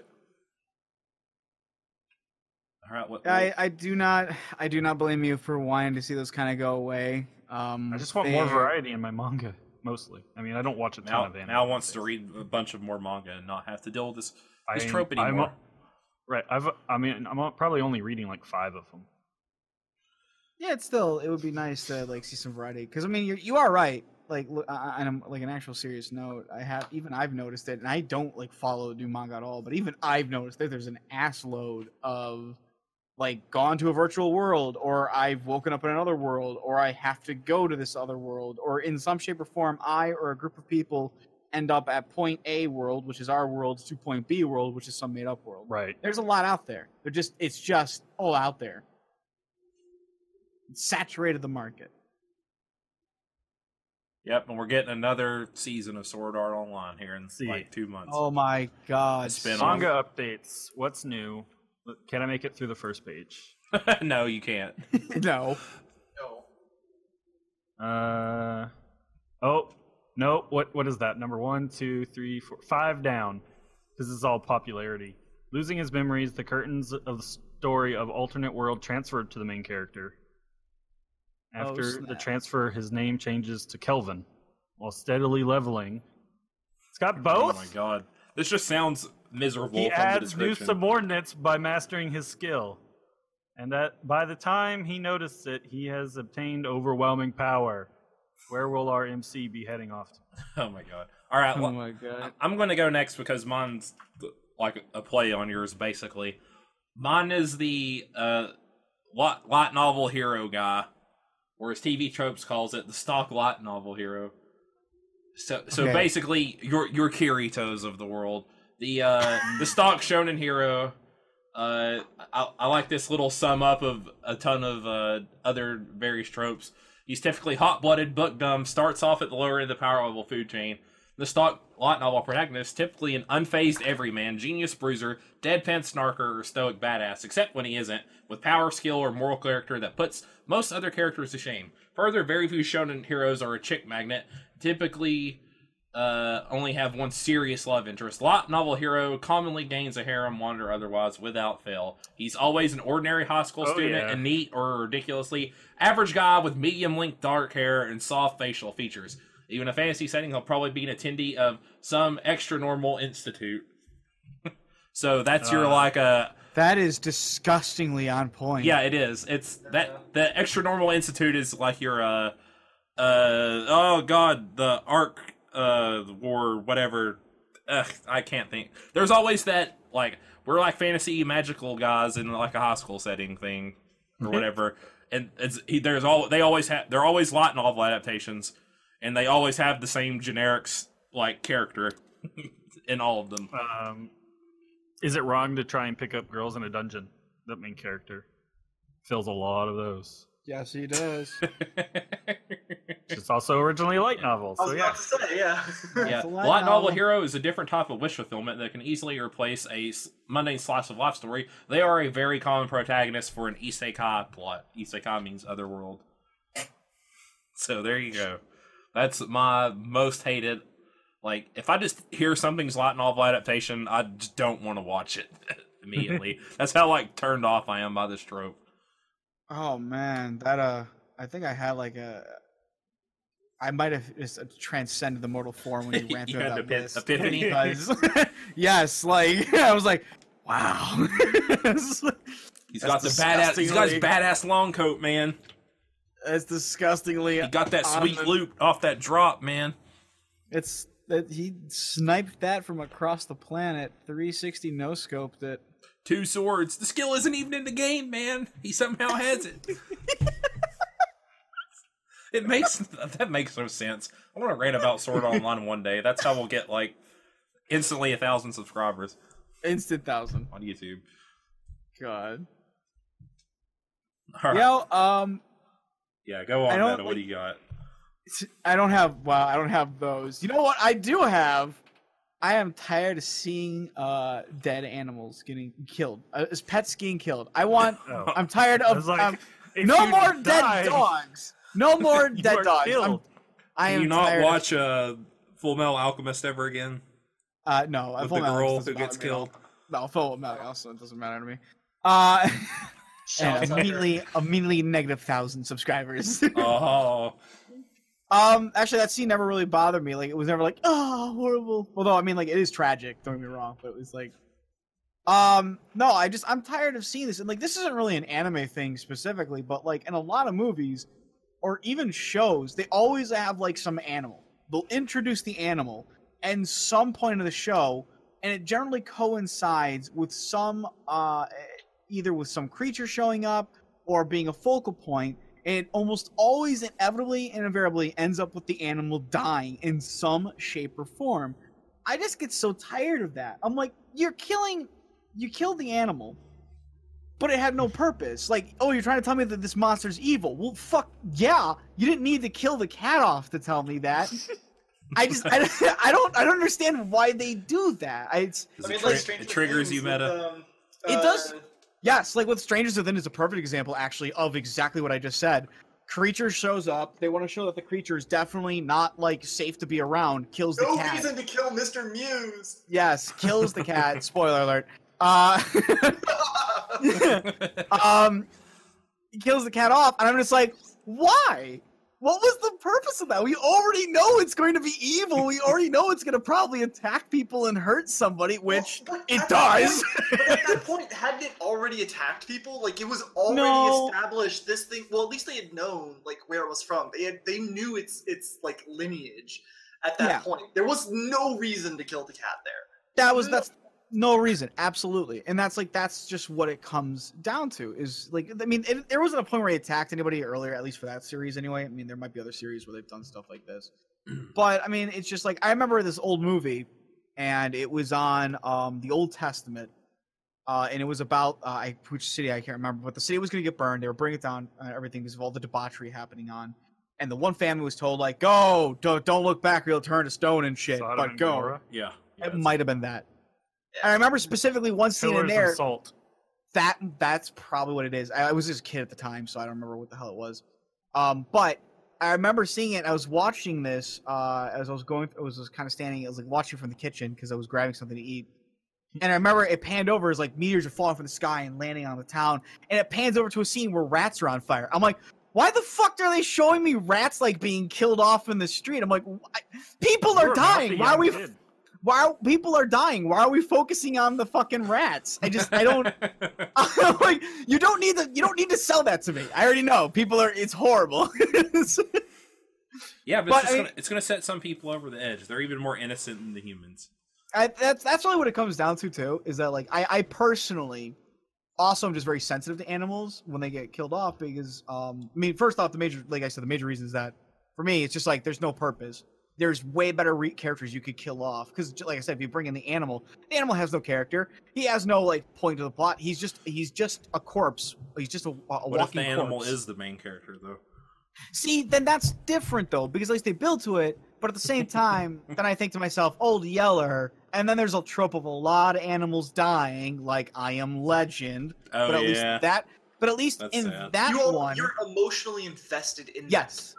right. What, I, I do not I do not blame you for wanting to see those kind of go away. Um, I just want more they're- variety in my manga, mostly. I mean, I don't watch a ton Mal, of anime. Mal wants to read a bunch of more manga and not have to deal with this this I'm- trope I'm anymore. right. I've. I mean, I'm probably only reading like five of them. Yeah, it's still it would be nice to like see some variety because I mean you're, you are right. Like on a, like an actual serious note, I have even I've noticed it, and I don't like follow new manga at all. But even I've noticed that there's an ass load of like gone to a virtual world, or I've woken up in another world, or I have to go to this other world, or in some shape or form, I or a group of people end up at point A world, which is our world, to point B world, which is some made up world. Right. There's a lot out there. They're just it's just all out there. It's saturated the market. Yep, and we're getting another season of Sword Art Online here in See. like two months. Oh my god. spin-off. Manga updates. What's new? Can I make it through the first page? no, you can't. no. No. Uh oh no. What what is that? Number one, two, three, four, five down. This is all popularity. Losing his memories, the curtains of the story of alternate world transferred to the main character. Oh, After the transfer, his name changes to Kelvin, while steadily leveling. It's got both? Oh my god, this just sounds miserable. He from the adds new subordinates by mastering his skill. And that by the time he noticed it, he has obtained overwhelming power. Where will our MC be heading off to? Oh my god! All right, Oh well, my god. I'm going to go next because mine's like a play on yours, basically. Mine is the uh, light, light novel hero guy, or as TV tropes calls it, the stock light novel hero. So, so Okay. basically, your your Kiritos of the world, the uh, the stock shonen hero. Uh, I, I like this little sum up of a ton of uh, other various tropes. He's typically hot blooded, book dumb, starts off at the lower end of the power level food chain. The stock light novel protagonist, typically an unfazed everyman, genius bruiser, deadpan snarker, or stoic badass, except when he isn't, with power, skill, or moral character that puts most other characters to shame. Further, very few shonen heroes are a chick magnet, typically uh, only have one serious love interest. Light novel hero commonly gains a harem, wand, or otherwise without fail. He's always an ordinary high school Oh, student, yeah. a neat or ridiculously average guy with medium length dark hair and soft facial features. Even in a fantasy setting, he'll probably be an attendee of some extra normal institute. so that's your Uh, like a That is disgustingly on point. yeah, it is. It's that the extra normal institute is like your uh uh oh god the arc uh war whatever. Ugh, I can't think. There's always that like we're like fantasy magical guys in like a high school setting thing or whatever. And it's he, there's all they always have they're always light novel adaptations, and they always have the same generics like character in all of them. Um, is it wrong to try and pick up girls in a dungeon? That main character fills a lot of those. Yes, he does. It's also originally a light novel, I so was yeah. about to say, yeah. Yeah, light, light novel novel. hero is a different type of wish fulfillment that can easily replace a mundane slice of life story. They are a very common protagonist for an isekai plot. Isekai means other world. So there you go. That's my most hated. Like, if I just hear something's light novel adaptation, I just don't want to watch it immediately. That's how like turned off I am by this trope. oh man, that uh, I think I had like a. I might have just transcended the mortal form when you ran You through had that epi- list. epiphany? Because, yes, like I was like, wow. He's got the badass. He's got his badass long coat, man. It's disgustingly. He got that sweet the- loot off that drop, man. It's that he sniped that from across the planet, 360 no scoped it. Two swords. The skill isn't even in the game, man. He somehow has it. it makes that makes no sense. I want to rant about Sword Online one day. That's how we'll get like instantly a thousand subscribers Instant thousand. on YouTube. God. All right. You know, um, yeah, go on, Meta. What do you got? I don't have. Well, I don't have those. You know what? I do have. I am tired of seeing uh dead animals getting killed. Uh, as pets getting killed. I want. Oh. I'm tired of. like, um, no more die, dead dogs. No more dead dogs. I'm. I Can am you not tired of- watch uh, Fullmetal Alchemist ever again? Uh, no, with Full the Metal girl Alchemist who doesn't gets bother me at all. killed? No, full metal also doesn't matter to me. Uh, and immediately, immediately negative thousand subscribers. Oh, um, actually, that scene never really bothered me. Like, it was never like, oh, horrible. Although, I mean, like, it is tragic. Don't get me wrong, but it was like, um, no, I just I'm tired of seeing this. And like, this isn't really an anime thing specifically, but like in a lot of movies or even shows, they always have like some animal. They'll introduce the animal and some point of the show, and it generally coincides with some uh either with some creature showing up or being a focal point and it almost always inevitably and invariably ends up with the animal dying in some shape or form. I just get so tired of that. I'm like you're killing you killed the animal but it had no purpose. Like oh you're trying to tell me that this monster's evil. Well fuck yeah you didn't need to kill the cat off to tell me that. I just I, I don't i don't understand why they do that. I, it's Does I it, mean, tri- like it triggers Things you, with, Meta. um, It does- uh, Yes, like with Stranger Things is a perfect example, actually, of exactly what I just said. Creature shows up. They want to show that the creature is definitely not like safe to be around. Kills the No cat. reason to kill Mr. Mews. Yes, kills the cat. Spoiler alert. Uh, um, he kills the cat off, and I'm just like, why? What was the purpose of that? We already know it's going to be evil. We already know it's going to probably attack people and hurt somebody, which Well, it does. point- but at that point, hadn't it already attacked people? Like it was already No. established. This thing. Well, at least they had known like where it was from. They had, they knew its its like lineage at that Yeah. point. There was no reason to kill the cat there. that was that's no reason absolutely and that's like that's just what it comes down to is like i mean it, there wasn't a point where he attacked anybody earlier at least for that series anyway i mean there might be other series where they've done stuff like this but i mean it's just like i remember this old movie and it was on um the old testament uh, and it was about uh, I, which city I can't remember, but the city was going to get burned. They were bringing it down, uh, everything because of all the debauchery happening on. And the one family was told like, "Go, don't, don't look back, or you'll turn to stone and shit." Sodom but and go. Yeah, It might have been that. Yeah. I remember specifically one scene in there. salt. That that's probably what it is. I, I was just a kid at the time, so I don't remember what the hell it was. Um, but I remember seeing it. I was watching this uh, as I was going. I was, was kind of standing. I was like watching from the kitchen because I was grabbing something to eat. And I remember it panned over as like meteors are falling from the sky and landing on the town. And it pans over to a scene where rats are on fire. I'm like, why the fuck are they showing me rats like being killed off in the street? I'm like, why? people are You're dying. Why are we? kid. Why are, people are dying. Why are we focusing on the fucking rats? I just i don't like you don't need to you don't need to sell that to me. I already know. People are it's horrible. Yeah, but, But, it's, I mean- gonna, it's gonna set some people over the edge. They're even more innocent than the humans. I, that's that's really what it comes down to too is that like i i personally also am just very sensitive to animals when they get killed off because um i mean first off the major like i said the major reason is that for me it's just like there's no purpose there's way better re- characters you could kill off because like i said if you bring in the animal the animal has no character he has no like point to the plot he's just he's just a corpse he's just a, a What walking if the animal corpse. is the main character though? See, then that's different though, because at least they build to it. But at the same time, then I think to myself, "Old Yeller," and then there's a trope of a lot of animals dying, like I Am Legend. Oh but at yeah, least that, but at least That's in sad. that you all, one, you're emotionally invested in. that yes.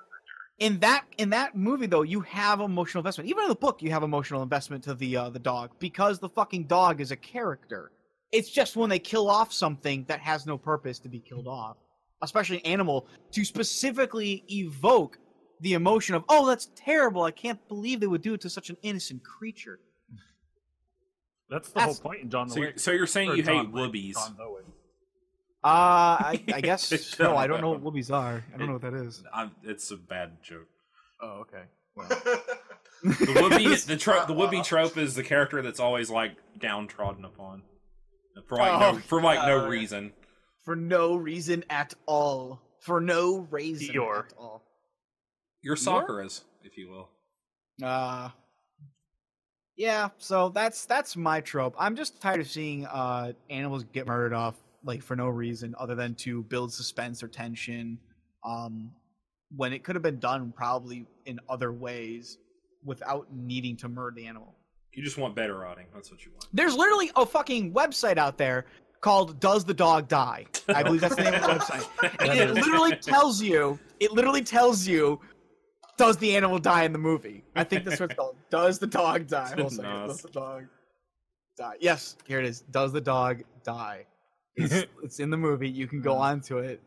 In that in that movie though, you have emotional investment. Even in the book, you have emotional investment to the uh, the dog because the fucking dog is a character. It's just when they kill off something that has no purpose to be killed off, especially an animal, to specifically evoke the emotion of, oh, that's terrible. I can't believe they would do it to such an innocent creature. That's the whole point in John So, the you're, Wick. so you're saying Or you John hate Wick, woobies? John the Wick. Uh, I, I guess no, I don't know not. what woobies are. I don't know what that is. I'm, it's a bad joke. Oh, okay. The woobie, the trope, the woobie trope is the character that's always like downtrodden upon for like Oh, no, for like no reason. For no reason at all. For no reason Eeyore. at all. Your Sakura's, if you will. Uh yeah, so that's that's my trope. I'm just tired of seeing uh animals get murdered off like for no reason other than to build suspense or tension. Um, when it could have been done probably in other ways without needing to murder the animal. You just want better rotting. That's what you want. There's literally a fucking website out there called "Does the Dog Die?" I believe that's the name of the website. And it literally tells you. It literally tells you. Does the animal die in the movie? I think that's what it's called. Does the dog die? Hold on second. Nice. Does the dog die? Yes, here it is. Does the dog die? It's, it's in the movie. You can go onto it,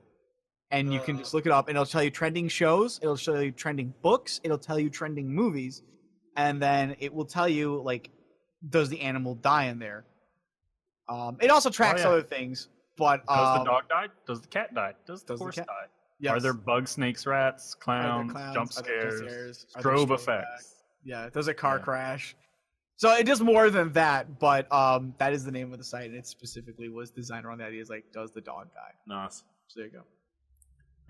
and you can just look it up, and it'll tell you trending shows. It'll show you trending books. It'll tell you trending movies, and then it will tell you like, does the animal die in there? Um, it also tracks yeah. other things, but Does um, the dog die? Does the cat die? Does the does the horse cat- die? yes. Are there bug snakes, rats, clowns, clowns? jump scares, scares? Strobe strobe effects? Yeah, does a car Yeah. crash? So it does more than that, but um, that is the name of the site, and it specifically was designed around the idea is like, does the dog die? Nice. So there you go.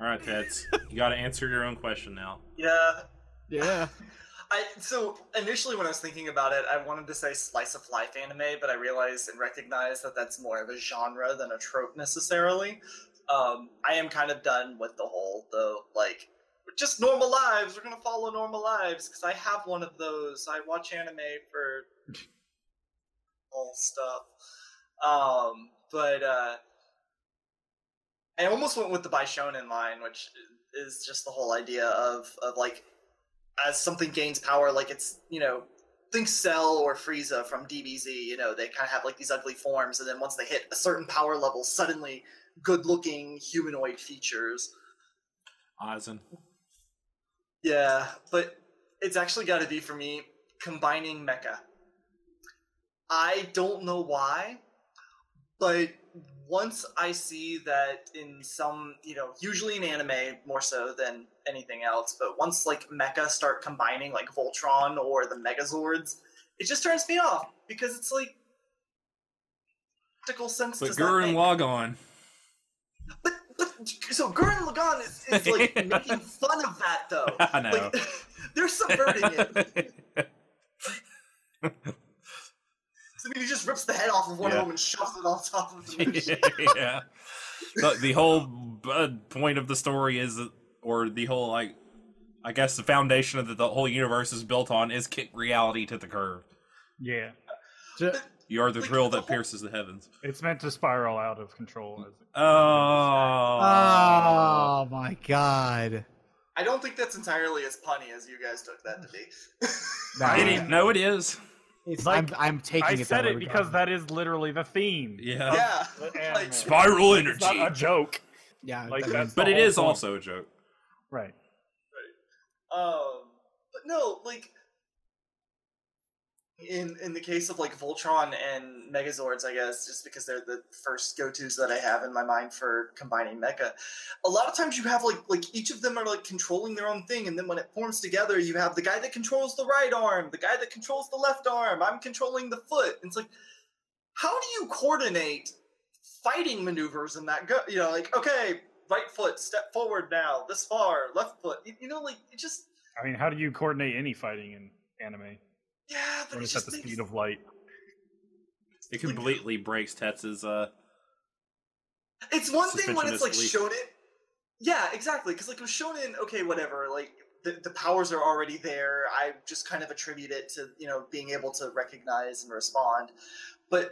All right, Teds. you got to answer your own question now. Yeah. Yeah. I so initially when I was thinking about it, I wanted to say slice of life anime, but I realized and recognized that that's more of a genre than a trope necessarily. Um, I am kind of done with the whole the like just normal lives. We're gonna follow normal lives because I have one of those. I watch anime for all stuff. Um, but uh, I almost went with the Bishonen line, which is just the whole idea of of like as something gains power, like it's you know think Cell or Frieza from DBZ. You know they kind of have like these ugly forms, and then once they hit a certain power level, suddenly good-looking humanoid features. Aizen. Yeah, but it's actually got to be for me combining mecha. I don't know why, but once I see that in some, you know, usually in anime more so than anything else, but once like mecha start combining like Voltron or the Megazords, it just turns me off because it's like practical sense But Gurren but but so Gurren Lagann is, is like making fun of that though. I know. Like, they're subverting it. So, I mean, he just rips the head off of one Yeah. of them and shoves it on top of the machine. yeah. The, the whole uh, point of the story is, or the whole like, I guess the foundation of the, the whole universe is built on is kick reality to the curve. Yeah, Ju- You are the Like, drill that whole- pierces the heavens. it's meant to spiral out of control. As Oh. Oh my god. I don't think that's entirely as punny as you guys took that to be. Nah, It is- no, it is. it's, Like, I'm, I'm taking I it said that it because regardless. that is literally the theme. Yeah. yeah, like, Spiral It's not energy. a joke, yeah, like that But the it whole is point. also a joke. right. um, but no, like in in the case of like Voltron and Megazords, I guess, just because they're the first go tos that I have in my mind for combining mecha. A lot of times you have like like each of them are like controlling their own thing, and then when it forms together, you have the guy that controls the right arm, the guy that controls the left arm. I'm controlling the foot. And it's like, how do you coordinate fighting maneuvers in that go? You know, like okay, right foot, step forward now, this far, left foot. You, you know, like it just I mean, how do you coordinate any fighting in anime yeah, but when it it's at the makes, speed of light? It completely breaks Tetz's uh It's one thing when it's like disbelief. shonen. Yeah, exactly. Because like with shonen, okay, whatever. Like the, the powers are already there. I just kind of attribute it to you know being able to recognize and respond. But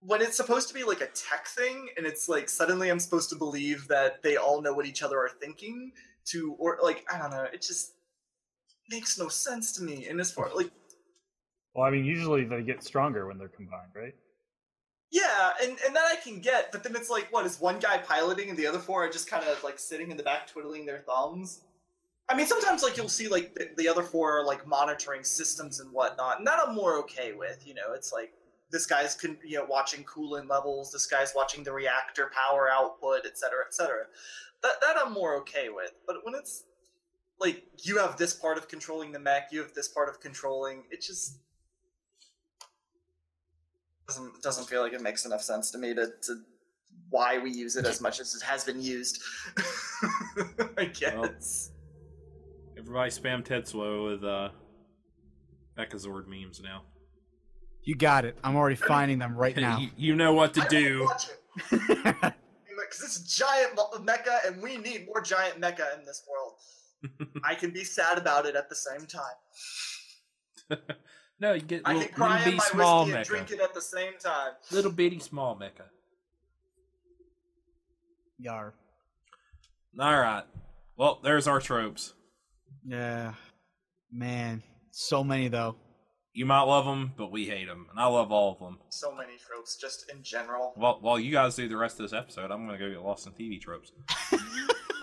when it's supposed to be like a tech thing, and it's like suddenly I'm supposed to believe that they all know what each other are thinking to, or like I don't know, it just makes no sense to me. And as far like Well, I mean, usually they get stronger when they're combined, right? Yeah, and, and that I can get, but then it's like, what, is one guy piloting and the other four are just kind of like sitting in the back twiddling their thumbs? I mean, sometimes like you'll see like the, the other four are like monitoring systems and whatnot, and that I'm more okay with. You know, it's like this guy's con- you know watching coolant levels, this guy's watching the reactor power output, et cetera, et cetera. That that I'm more okay with. But when it's like you have this part of controlling the mech, you have this part of controlling, it just doesn't doesn't feel like it makes enough sense to me to, to why we use it as much as it has been used. I guess. everybody spam Tetsuo with uh Mechazord memes now. You got it. I'm already finding them right now. you, you know what to I do. watch. Because it's giant mecha, and we need more giant mecha in this world. I can be sad about it at the same time. No, you get I little, can cry little in bitty my small whiskey and drink it at the same time. Little bitty small mecca. Yar. All right. Well, there's our tropes. Yeah. Man. So many though. You might love them, but we hate them, and I love all of them. So many tropes, just in general. Well, while you guys do the rest of this episode, I'm gonna go get lost in TV tropes.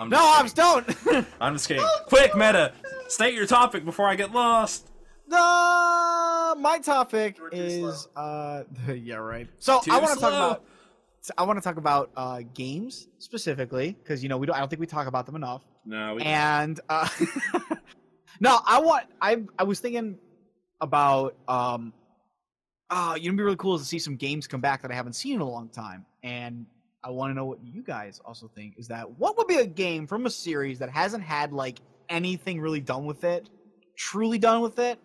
I'm No, just Obs, kidding. don't! I'm just kidding. Quick, meta. State your topic before I get lost. The my topic You were too is uh yeah right. So Too I want to talk about I want to talk about uh games specifically because you know we don't I don't think we talk about them enough. No, we and uh no i want i i was thinking about um uh you know be really cool to see some games come back that i haven't seen in a long time and i want to know what you guys also think is that what would be a game from a series that hasn't had like anything really done with it truly done with it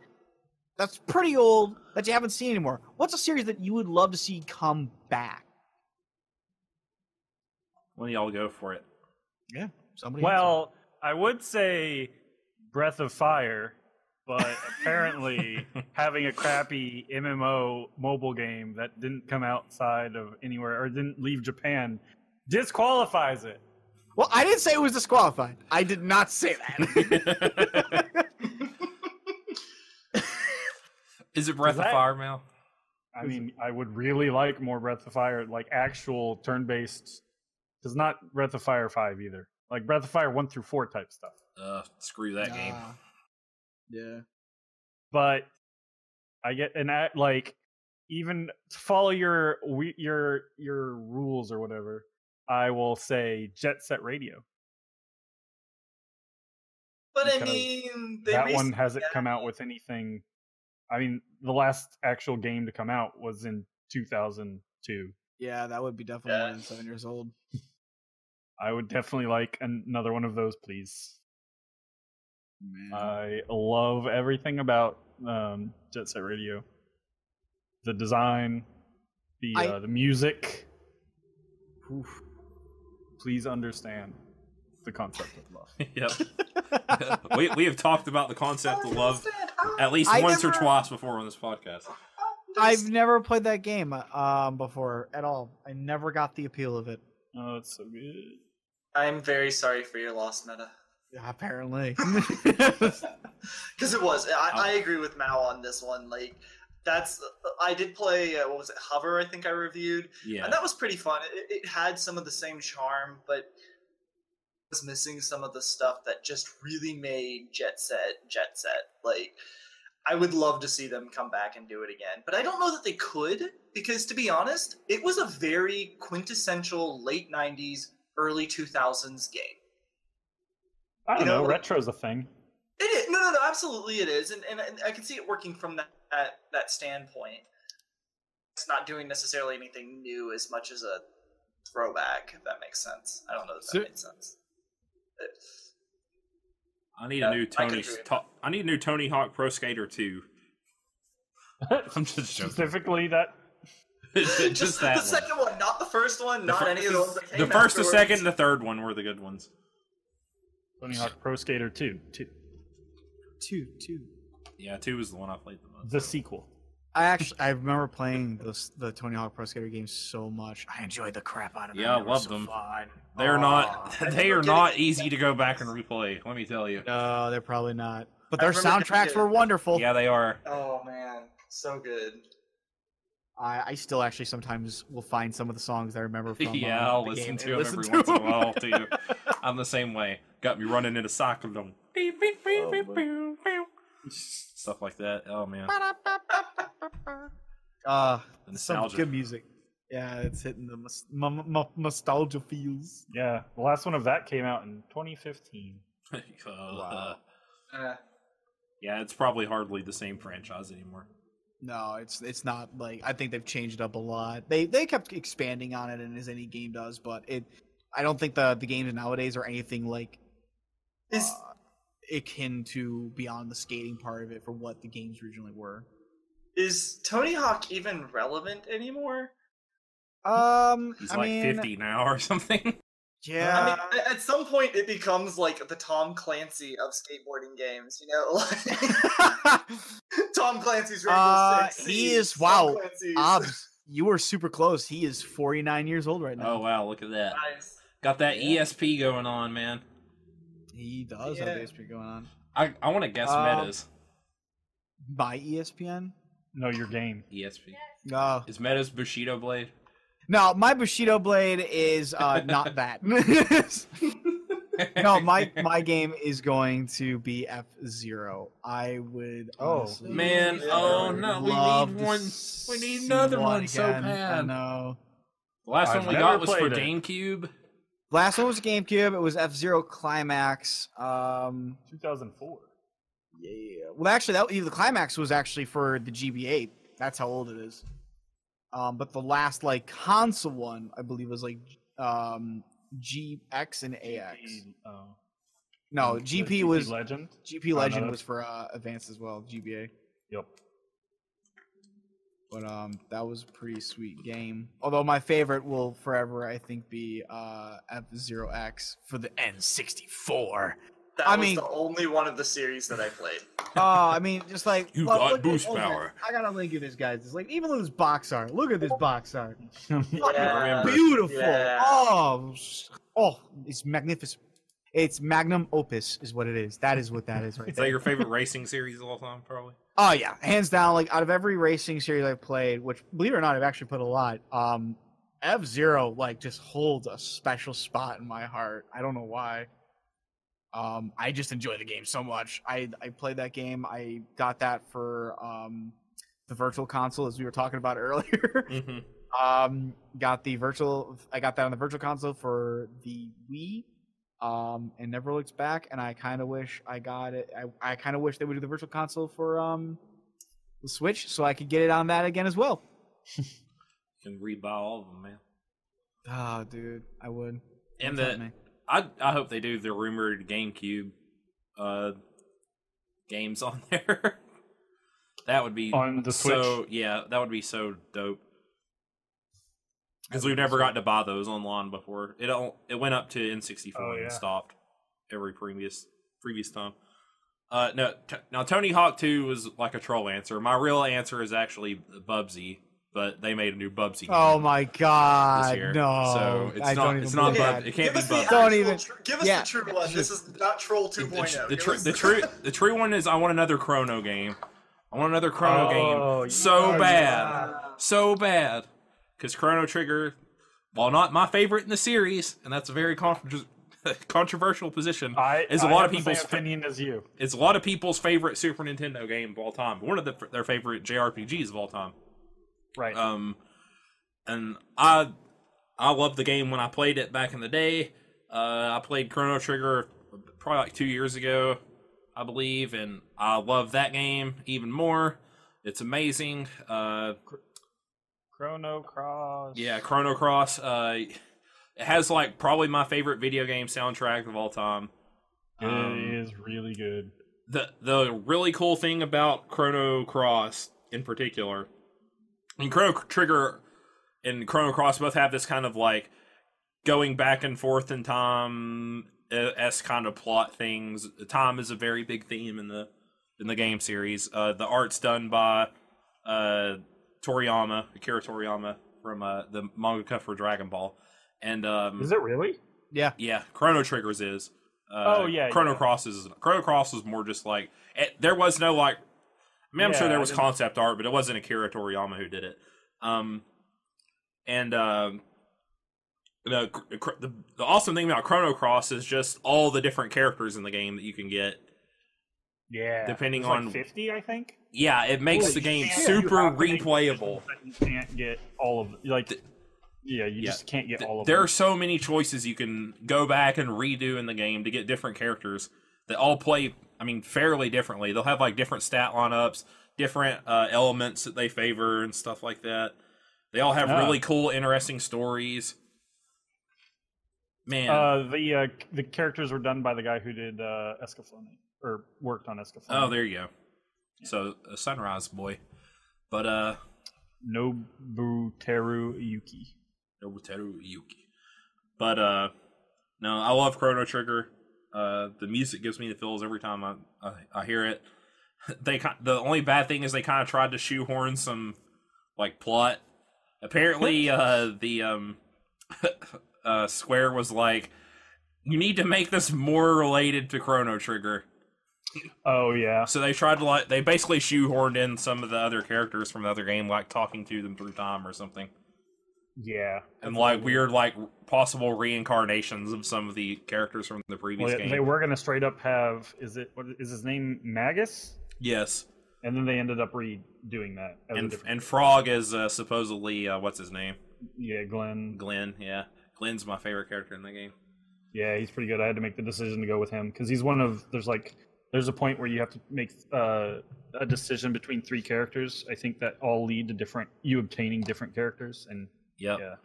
that's pretty old that you haven't seen anymore. What's a series that you would love to see come back? When y'all go for it. yeah somebody Well, I would say Breath of Fire, but apparently having a crappy MMO mobile game that didn't come outside of anywhere or didn't leave Japan disqualifies it. well i didn't say it was disqualified. I did not say that Is it Breath of that- Fire, Mel? I mean, I would really like more Breath of Fire, like actual turn-based. Because not Breath of Fire Five either. Like Breath of Fire One through Four type stuff. Uh, screw that game. Yeah. But I get and that like even to follow your we- your your rules or whatever. I will say Jet Set Radio. But I mean, they that one hasn't come out with anything. I mean, the last actual game to come out was in 2002. Yeah, that would be definitely more Yeah. than seven years old. I would definitely like an- another one of those, please. Man. I love everything about um, Jet Set Radio. The design, the I- uh, the music. Oof. Please understand the concept of love. yep. we we have talked about the concept of love at least I once or twice before on this podcast. I've never played that game um before at all. I never got the appeal of it. Oh, it's so good. I'm very sorry for your loss, Meta. Yeah, apparently. Because it was. I, I agree with Mao on this one. Like, that's. I did play. Uh, what was it? Hover. I think I reviewed, Yeah. and that was pretty fun. It, it had some of the same charm, but was missing some of the stuff that just really made Jet Set Jet Set. Like, I would love to see them come back and do it again, but I don't know that they could because, to be honest, it was a very quintessential late '90s, early 2000s game. I don't You know, know. like- Retro's a thing. It is. No, no, no. Absolutely, it is, and, and and I can see it working from that that, that standpoint. It's not doing necessarily anything new as much as a throwback, if that makes sense. I don't know if that So- made sense. But- I need Yeah, a new Tony. agree with Ta- I need a new Tony Hawk Pro Skater 2. I'm just joking. Specifically, that just, that the one. second one, not the first one, The not fir- any of the ones that The came first, the second, and the third one were the good ones. Tony Hawk Pro Skater 2, two, two, two. Yeah, two was the one I played the most. the sequel. I actually I remember playing those the Tony Hawk Pro Skater games so much. I enjoyed the crap out of them. Yeah, I They were loved so them. Fun. They're Oh. not. They are not easy to go back and replay. Let me tell you. No, they're probably not. But their soundtracks were wonderful. Yeah, they are. Oh man, so good. I, I still actually sometimes will find some of the songs I remember from. yeah, uh, I'll the listen game to and them listen every to once in a them. while too. I'm the same way. Got me running into Cyclone. Beep, beep, beep, Oh, beep, boy. beep, beep. Stuff like that. Oh man, Uh, the some good music. Yeah, it's hitting the mus- m- m- nostalgia feels. Yeah, the last one of that came out in 2015. Uh, Wow. Eh. yeah, it's probably hardly the same franchise anymore. No, it's it's not like I think they've changed up a lot. They they kept expanding on it, and as any game does, but it I don't think the the games nowadays are anything like Is uh, akin to beyond the skating part of it for what the games originally were. Is Tony Hawk even relevant anymore? Um, He's I like mean, 50 now or something. Yeah. I mean, at some point, it becomes like the Tom Clancy of skateboarding games. You know, Tom Clancy's Rainbow Uh, Six. he is- wow, Obs, you were super close. He is 49 years old right now. Oh, wow. Look at that. Nice. Got that Yeah. ESP going on, man. He does Yeah. have ESP going on. I, I want to guess Um, Metas. By ESPN? No, your game. ESP. No. Is Metas Bushido Blade? No, my Bushido blade is uh, not that. no, my my game is going to be F Zero. I would. Oh. Man, oh no, we need one. We need another one so again. I know. The last I've one we got was for it. GameCube. Last one was GameCube. It was F Zero Climax. Um, 2004. Yeah. Well, actually, that the climax was actually for the GBA. That's how old it is. Um, but the last like console one, I believe, was like um GX and AX. GP, oh. No, The GP was Legend. GP Oh, no, Legend was for uh, advanced as well, GBA. Yep. But um, that was a pretty sweet game. Although my favorite will forever, I think, be uh F Zero X for the N64. That I was mean- the only one of the series that I played. Oh, I mean, just like You look- got look at- boost okay, power. I gotta link you this, guys. It's like even look this box art. Look at this box art. Yeah. Beautiful. Yeah. Oh, oh, it's magnificent. It's magnum opus, is what it is. That is what that is right Is there. that your favorite racing series of all time? Probably. Oh yeah, hands down. Like out of every racing series I've played, which believe it or not, I've actually put a lot. Um, F Zero like just holds a special spot in my heart. I don't know why. Um, I just enjoy the game so much. I I played that game. I got that for um the virtual console as we were talking about earlier. Mm-hmm. um, got the virtual. I got that on the virtual console for the Wii. Um, and never looks back. And I kind of wish I got it. I, I kind of wish they would do the virtual console for um the Switch, so I could get it on that again as well. Can rebuy all of them, man. Ah, dude, I would. And the. I I hope they do the rumored GameCube uh games on there. that would be On the so yeah, that would be so dope. Because we've never gotten to buy those online before. It all it went up to N64 Oh, yeah. and stopped every previous previous time. Uh, no, t- now Tony Hawk 2 was like a troll answer. My real answer is actually Bubsy, but they made a new Bubsy. Game Oh my god, no! So it's I not- don't it's not believe Bub- it can't give be us Bubsy. Don't even- tr- give us yeah. the true one. This is not Troll The, 2.0. the, Give tr- us the true the true one is I want another Chrono game. I want another Chrono Oh, game so yeah. bad, so bad. Because Chrono Trigger, while not my favorite in the series, and that's a very contro- controversial position, I, is a I lot of the same people's fa- opinion as you. it's a lot of people's favorite Super Nintendo game of all time. One of the, their favorite JRPGs of all time. Right. Um, and I I loved the game when I played it back in the day. Uh, I played Chrono Trigger probably like two years ago, I believe, and I love that game even more. It's amazing. Uh, Chrono Cross. yeah, Chrono Cross. Uh, it has like probably my favorite video game soundtrack of all time. It Um, is really good. the the really cool thing about Chrono Cross in particular, and Chrono Trigger and Chrono Cross both have this kind of like going back and forth in time s kind of plot things. Time is a very big theme in the in the game series. Uh, the art's done by uh, Toriyama, Akira Toriyama from uh, the mangaka for Dragon Ball, and um, Is it really? Yeah, yeah, Chrono Triggers is. Uh, Oh, yeah, Chrono yeah. Cross is Chrono Cross was more just like it, there was no like. I mean, I'm sure there was concept art, but it wasn't Akira Toriyama who did it. Um, and um, the, the the awesome thing about Chrono Cross is just all the different characters in the game that you can get. Yeah. Depending It's like on- 50, I think. Yeah, it makes Holy the game shit. super You have to make replayable. You can't get all of like. yeah, you yeah. just can't get all of there them. are so many choices you can go back and redo in the game to get different characters that all play i mean fairly differently they'll have like different stat lineups different uh, elements that they favor and stuff like that they all have really cool interesting stories man Uh, the uh, the characters were done by the guy who did uh, Escaflowne or worked on Escaflowne. oh there you go so a sunrise boy but uh Nobuteru Yuki. Nobuteru Yuki. But uh, no, I love Chrono Trigger. Uh, the music gives me the feels every time I I, I hear it. They the only bad thing is they kind of tried to shoehorn some like plot. Apparently, uh, the um, uh, Square was like, you need to make this more related to Chrono Trigger. Oh yeah. So they tried to like they basically shoehorned in some of the other characters from the other game, like talking to them through time or something, Yeah. and like weird like possible reincarnations of some of the characters from the previous Well, game. they were gonna straight up have is it what is his name Magus? yes, And then they ended up redoing that. as and and Frog is uh, supposedly uh, what's his name? yeah, Glenn. Glenn. Yeah, Glenn's my favorite character in the game. Yeah, he's pretty good. I had to make the decision to go with him because he's one of there's like there's a point where you have to make uh, a decision between three characters. I think that all lead to different you obtaining different characters, and Yep. yeah,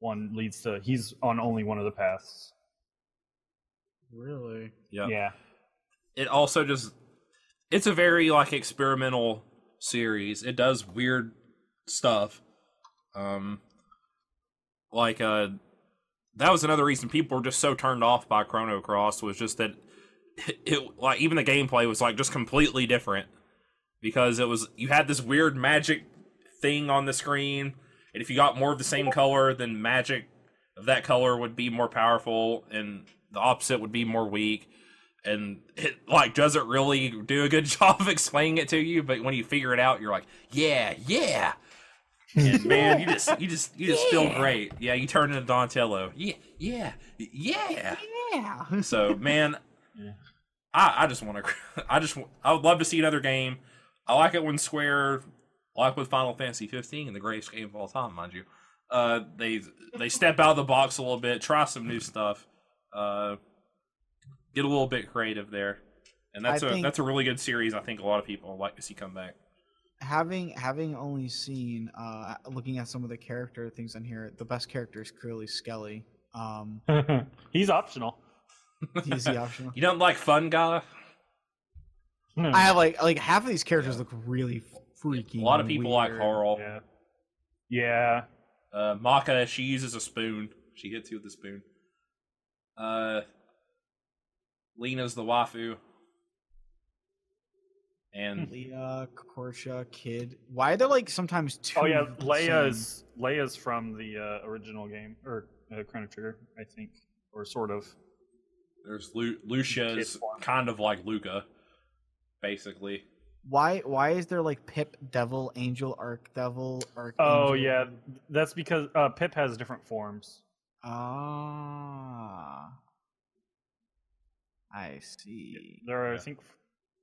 one leads to he's on only one of the paths. Really? Yep. Yeah, it also just it's a very like experimental series it does weird stuff um like uh that was another reason people were just so turned off by chrono cross was just that it, like even the gameplay was like just completely different because it was you had this weird magic thing on the screen and if you got more of the same color then magic of that color would be more powerful and the opposite would be more weak. And it like doesn't really do a good job of explaining it to you? But when you figure it out you're like yeah yeah. And man you just you just you just feel great. Yeah you turn into donatello. Yeah yeah yeah. Yeah. so man Yeah. i i just want to i just i would love to see another game. I like it when square like with final fantasy 15 and the greatest game of all time mind you uh they they step out of the box a little bit try some new stuff uh get a little bit creative there and that's I a think- that's a really good series i think a lot of people like to see come back having having only seen uh looking at some of the character things on here, the best character is clearly Skelly. Um he's optional. he's the optional. you don't like Funguy I have like like half of these characters look really freaky. a lot of people like Carl yeah, yeah. Uh, Macha, she uses a spoon. She hits you with a spoon. Uh, Leena's the waifu. And Leah, Korcha, Kid. Why are there like sometimes two? Oh yeah, of the Leia's Leia's from the uh, original game or uh, Chrono Trigger, I think, or sort of. there's Lu- Luccia's kind of like Lucca, basically. Same? Why why is there like Pip, Devil, Angel, Arc Devil, Arc? Oh yeah, that's because uh, Pip has different forms. Ah. I see. There are, Yeah. I think,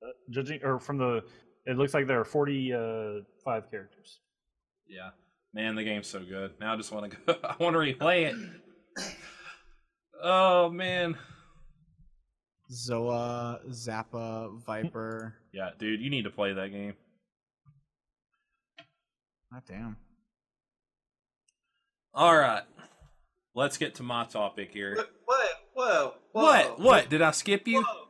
uh, judging or from the, it looks like there are forty-five characters. Yeah. Man, the game's so good. Now I just want to go. I want to replay it. Oh man. Zoah, Zappa, Viper. Yeah, dude, you need to play that game. God damn. All right. Let's get to my topic here. What? Whoa, whoa, whoa. What? What? Did I skip you? Whoa.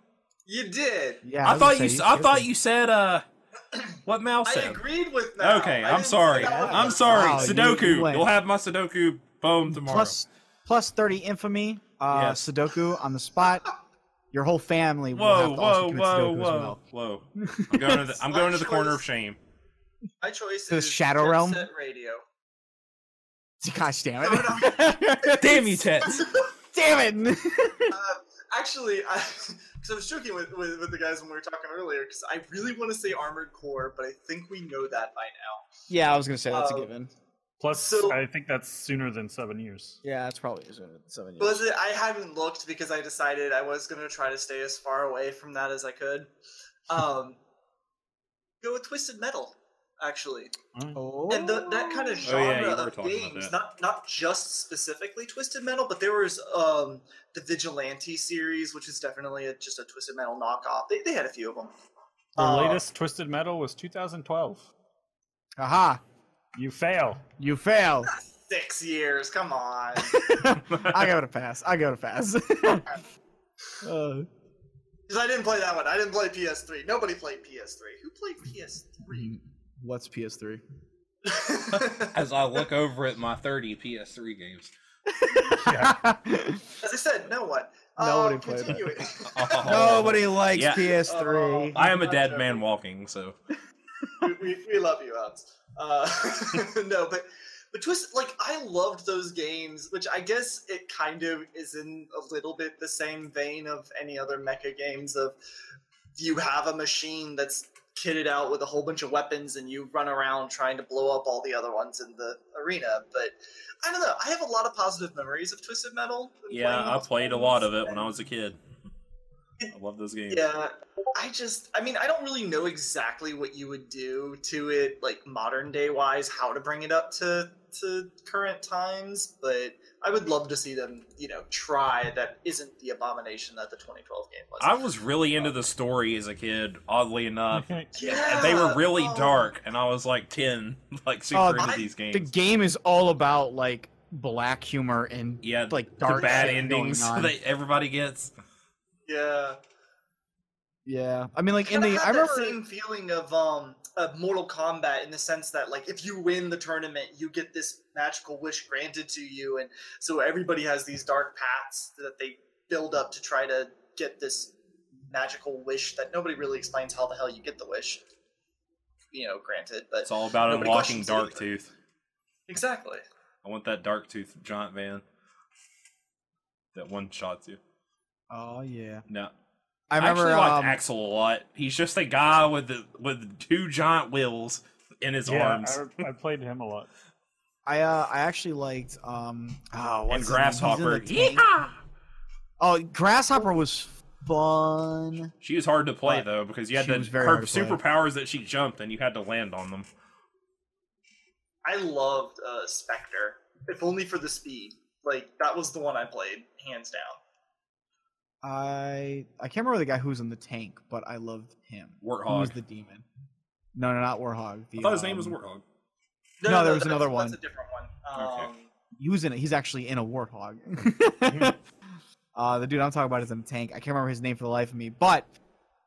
You did. Yeah, I, was thought gonna you. say, s- I skipped thought it. you said. Uh, what Mal I said. agreed with that. Okay, I'm sorry. I'm sorry. Wow, Sudoku. you You, went- will have my Sudoku poem tomorrow. Plus plus thirty infamy. Uh, Yes. Sudoku on the spot. Your whole family will whoa, have to also whoa, commit whoa, whoa, as well. whoa! I'm going to the. I'm going to the corner of shame. My choice To the is Shadow Jet Realm? Set Radio. Gosh damn No, it! Damn you, Tets! damn it! Uh, actually, I, cause I was joking with, with, with the guys when we were talking earlier, because I really want to say Armored Core, but I think we know that by now. yeah, I was gonna say that's Uh, a given. Plus, So- I think that's sooner than seven years. Yeah, that's probably sooner than seven years. Was it? I haven't looked because I decided I was going to try to stay as far away from that as I could. Um, go with Twisted Metal, actually. Oh, and the, that kind of Oh, genre yeah, of games, not not just specifically Twisted Metal, but there was um, the Vigilante series, which is definitely a, just a Twisted Metal knockoff. They, they had a few of them. The Uh, latest Twisted Metal was 2012. Aha! You fail. You fail. Six years, come on. I go to pass. I go to pass. uh, Because I didn't play that one. I didn't play PS3. Nobody played PS3. Who played PS3? what's PS3? As I look over at my 30 PS3 games. Yeah. As I said, no one. Nobody Um, played that. Oh. Nobody likes Yeah. PS3. I am a dead man walking, so we, we, we love you, Hans. Uh, no, but but twist like I loved those games, which I guess it kind of is in a little bit the same vein of any other mecha games. Of you have a machine that's kitted out with a whole bunch of weapons, and you run around trying to blow up all the other ones in the arena. But I don't know. I have a lot of positive memories of Twisted Metal. yeah, I played a lot of games, it when I was a kid. I love those games. Yeah, I just, I mean, I don't really know exactly what you would do to it, like modern day wise, how to bring it up to to current times, but I would love to see them, you know, try that isn't the abomination that the 2012 game was. I was really into um, the story as a kid, oddly enough. yeah, And they were really oh, dark, and I was like 10, like super Oh, into I- these games. the game is all about like black humor and yeah, like the dark bad endings that everybody gets. Yeah, yeah, I mean, like in the I that remember same feeling of um of Mortal Kombat in the sense that like if you win the tournament, you get this magical wish granted to you, and so everybody has these dark paths that they build up to try to get this magical wish that nobody really explains how the hell you get the wish. You know, granted, but It's all about Nobody unlocking Dark anything. Tooth. exactly. I want that Dark Tooth giant van. That one shots you. Oh yeah, No, I I, actually liked um, Axel a lot. He's just a guy with the with two giant wheels in his yeah, arms. I, I played him a lot. I uh, I actually liked um oh what's and his name? He's in Grasshopper. the Oh, Grasshopper was fun. She was hard to play though because you had she the her to play. superpowers that she jumped and you had to land on them. I loved uh, Spectre, if only for the speed. Like that was the one I played hands down. I I can't remember the guy who's in the tank, but I loved him. Who was the demon? No, no, not Warhog. The, I thought his name was um, Warthog. No, there was another one. That's a different one. Okay. Um, He was in it. He's actually in a Warthog. uh, the dude I'm talking about is in a tank. I can't remember his name for the life of me, but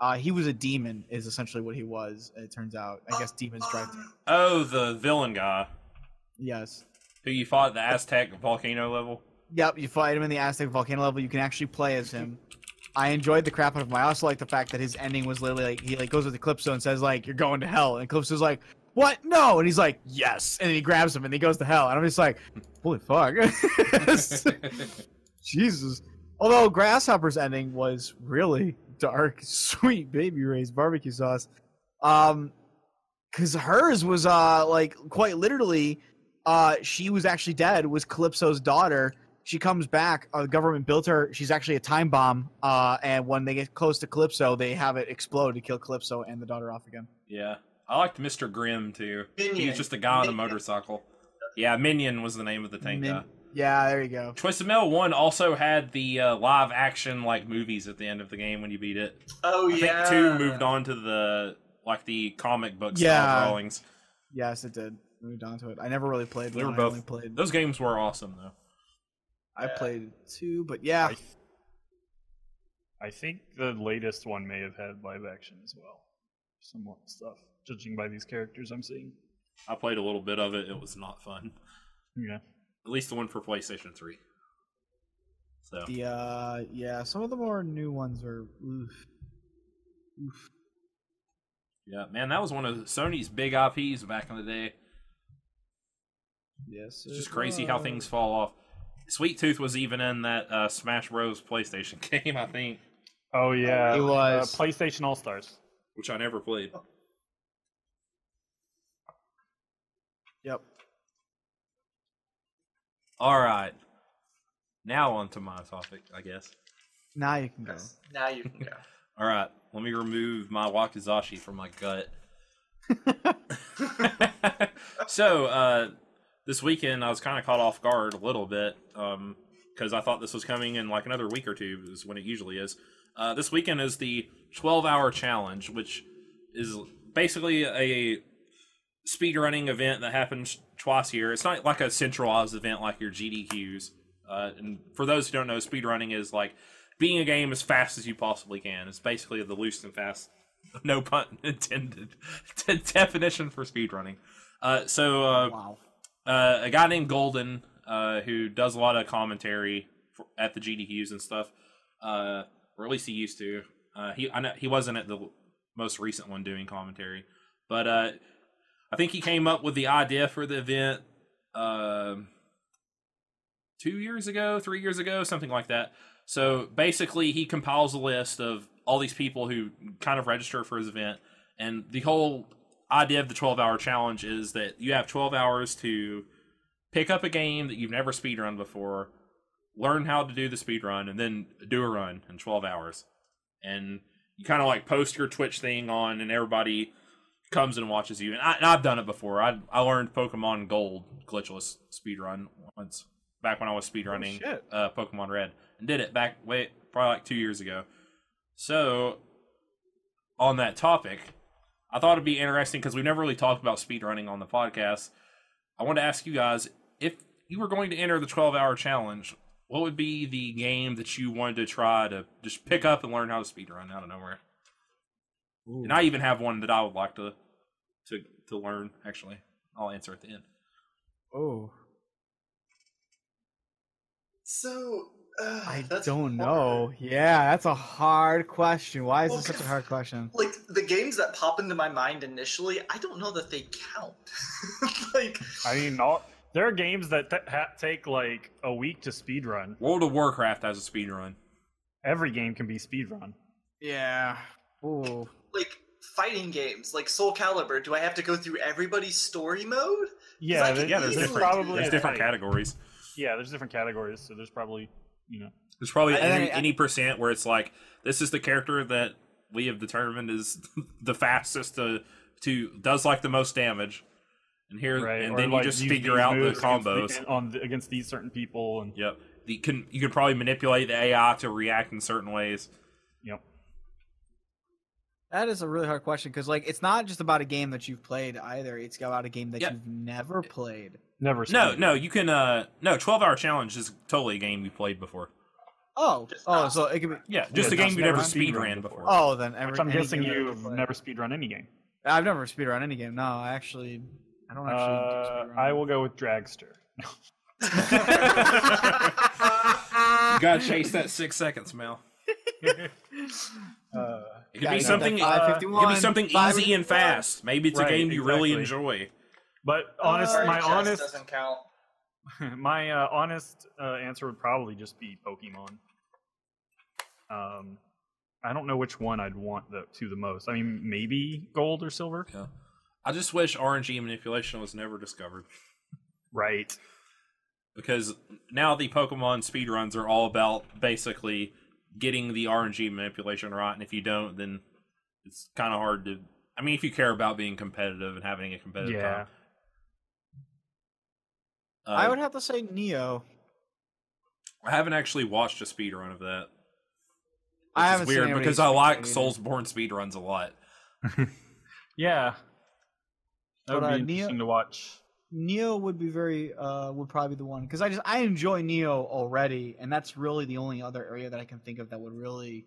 uh, he was a demon. Is essentially what he was. It turns out. I guess demons drive. um, Oh, the villain guy Yes. who you fought at the Aztec volcano level. Yep, you fight him in the Aztec volcano level. You can actually play as him. I enjoyed the crap out of him. I also like the fact that his ending was literally like he like goes with Calypso and says like you're going to hell, and Calypso's like what? No, and he's like yes, and he grabs him and he goes to hell, and I'm just like holy fuck, Jesus. Although Grasshopper's ending was really dark, sweet baby raised barbecue sauce, um, because hers was uh like quite literally, uh she was actually dead. Was Calypso's daughter she comes back. Uh, the government built her. She's actually a time bomb. Uh, and when they get close to Calypso, they have it explode to kill Calypso and the daughter off again. Yeah, I liked Mr. Grimm too. He Minion. was just a guy on a motorcycle. Yeah, Minion was the name of the tank Min- guy. Yeah, there you go. Twisted Metal One also had the uh, live action like movies at the end of the game when you beat it. oh I yeah. think two moved on to the like the comic book style Yeah. drawings. Yes, it did. Moved on to it. I never really played. They were both- only played. Those games were awesome though. I Yeah. played two, but yeah, I, th- I think the latest one may have had live action as well. Some stuff, judging by these characters I'm seeing. I played a little bit of it. It was not fun. Yeah. At least the one for PlayStation Three. So the uh, yeah, some of the more new ones are. Oof. Oof. yeah, man, that was one of Sony's big IPs back in the day. Yes, It's just it crazy how things fall off. Sweet Tooth was even in that uh, Smash Bros. PlayStation game, I think, Oh yeah. It was. uh, PlayStation All Stars. which I never played. Yep. All right, now on to my topic, I guess. Now you can go. Yes. Now you can go. All right, let me remove my wakizashi from my gut. so, uh, this weekend I was kind of caught off guard a little bit because I thought this was coming in like another week or two, is when it usually is. Uh, this weekend is the 12 hour challenge, which is basically a speed running event that happens twice a year. It's not like a centralized event like your GDQs. Uh, and for those who don't know, speed running is like being a game as fast as you possibly can. It's basically the loose and fast, no pun intended, definition for speedrunning. Uh, so uh, wow. Uh, a guy named Golden, uh, who does a lot of commentary for, at the GDQs and stuff, uh, or at least he used to. Uh, he I know he wasn't at the most recent one doing commentary, but uh, I think he came up with the idea for the event um two years ago, three years ago, something like that. So basically, he compiles a list of all these people who kind of register for his event, and the whole idea of the 12 hour challenge is that you have 12 hours to pick up a game that you've never speedrun before, learn how to do the speedrun, and then do a run in 12 hours. And you kind of like post your Twitch thing on, and everybody comes and watches you. And, I, and I've done it before. I I learned Pokemon Gold glitchless speedrun once back when I was speedrunning shit. uh, Pokemon Red, and did it back wait probably like two years ago. So on that topic, I thought it'd be interesting because we've never really talked about speedrunning on the podcast. I want to ask you guys if you were going to enter the 12 hour challenge, what would be the game that you wanted to try to just pick up and learn how to speedrun out of nowhere? And I even have one that I would like to to to learn. Actually, I'll answer at the end. Oh, So I don't hard. know. Yeah, that's a hard question. Why is Well, this such a hard question? Like the games that pop into my mind initially, I don't know that they count. like I mean, all, there are games that t- ha- take like a week to speedrun. World of Warcraft has a speedrun. Every game can be speedrun. Yeah. Ooh. like fighting games, like Soul Calibur. Do I have to go through everybody's story mode? Yeah, I there- can Yeah, there's different probably there's different type. categories. Yeah, there's different categories, so there's probably you know. There's probably And then any, I- any percent where it's like this is the character that we have determined is the fastest to to does like the most damage, and here Right, and or, then like, you just figure out the moves against combos. on the, against these certain people, and Yep, you can you can probably manipulate the AI to react in certain ways. yep. That is a really hard question because, like, it's not just about a game that you've played either. It's about a game that Yeah. you've never played. Never. No, speedrun. no, you can. uh No, twelve hour challenge is totally a game you played before. Oh, Just oh, not so it could be. Yeah, just Yeah, a game you never never speed ran before. before. Oh, then every. Which I'm guessing game that I've you've played. never speedrun any game. I've never speed run any game. No, I actually, I don't actually. Uh, do I will go with Dragster. you gotta chase that six seconds, Mel. uh, It could be something. uh, It could be something easy and fast. Maybe it's a game you really enjoy. But honest, Sorry, my honest, doesn't count. my uh, honest uh, answer would probably just be Pokemon. Um, I don't know which one I'd want the, to the most. I mean, maybe gold or silver. Yeah. I just wish RNG manipulation was never discovered Right. because now the Pokemon speedruns are all about basically getting the RNG manipulation right, and if you don't, then it's kind of hard to. I mean, if you care about being competitive and having a competitive Yeah. time. Uh, I would have to say Nioh. I haven't actually watched a speedrun of that. I haven't is seen weird because I like either. Soulsborne speedruns a lot. Yeah. That would But, be uh, Nioh- interesting to watch. Nioh would be very uh would probably be the one because I just I enjoy Nioh already, and that's really the only other area that I can think of that would really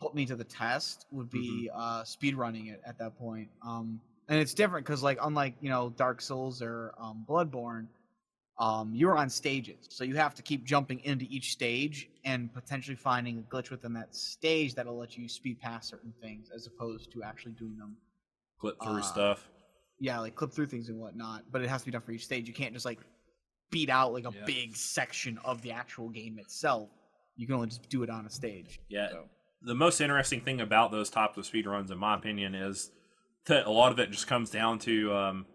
put me to the test would be uh speed running it at that point. Um, and it's different because like unlike you know Dark Souls or um, Bloodborne, um, you're on stages, so you have to keep jumping into each stage and potentially finding a glitch within that stage that'll let you speed past certain things as opposed to actually doing them Clip through Uh, stuff. yeah, like clip through things and whatnot. But it has to be done for each stage. You can't just like beat out like a Yeah. big section of the actual game itself. You can only just do it on a stage. Yeah. So, the most interesting thing about those types of speed runs, in my opinion, is that a lot of it just comes down to, um,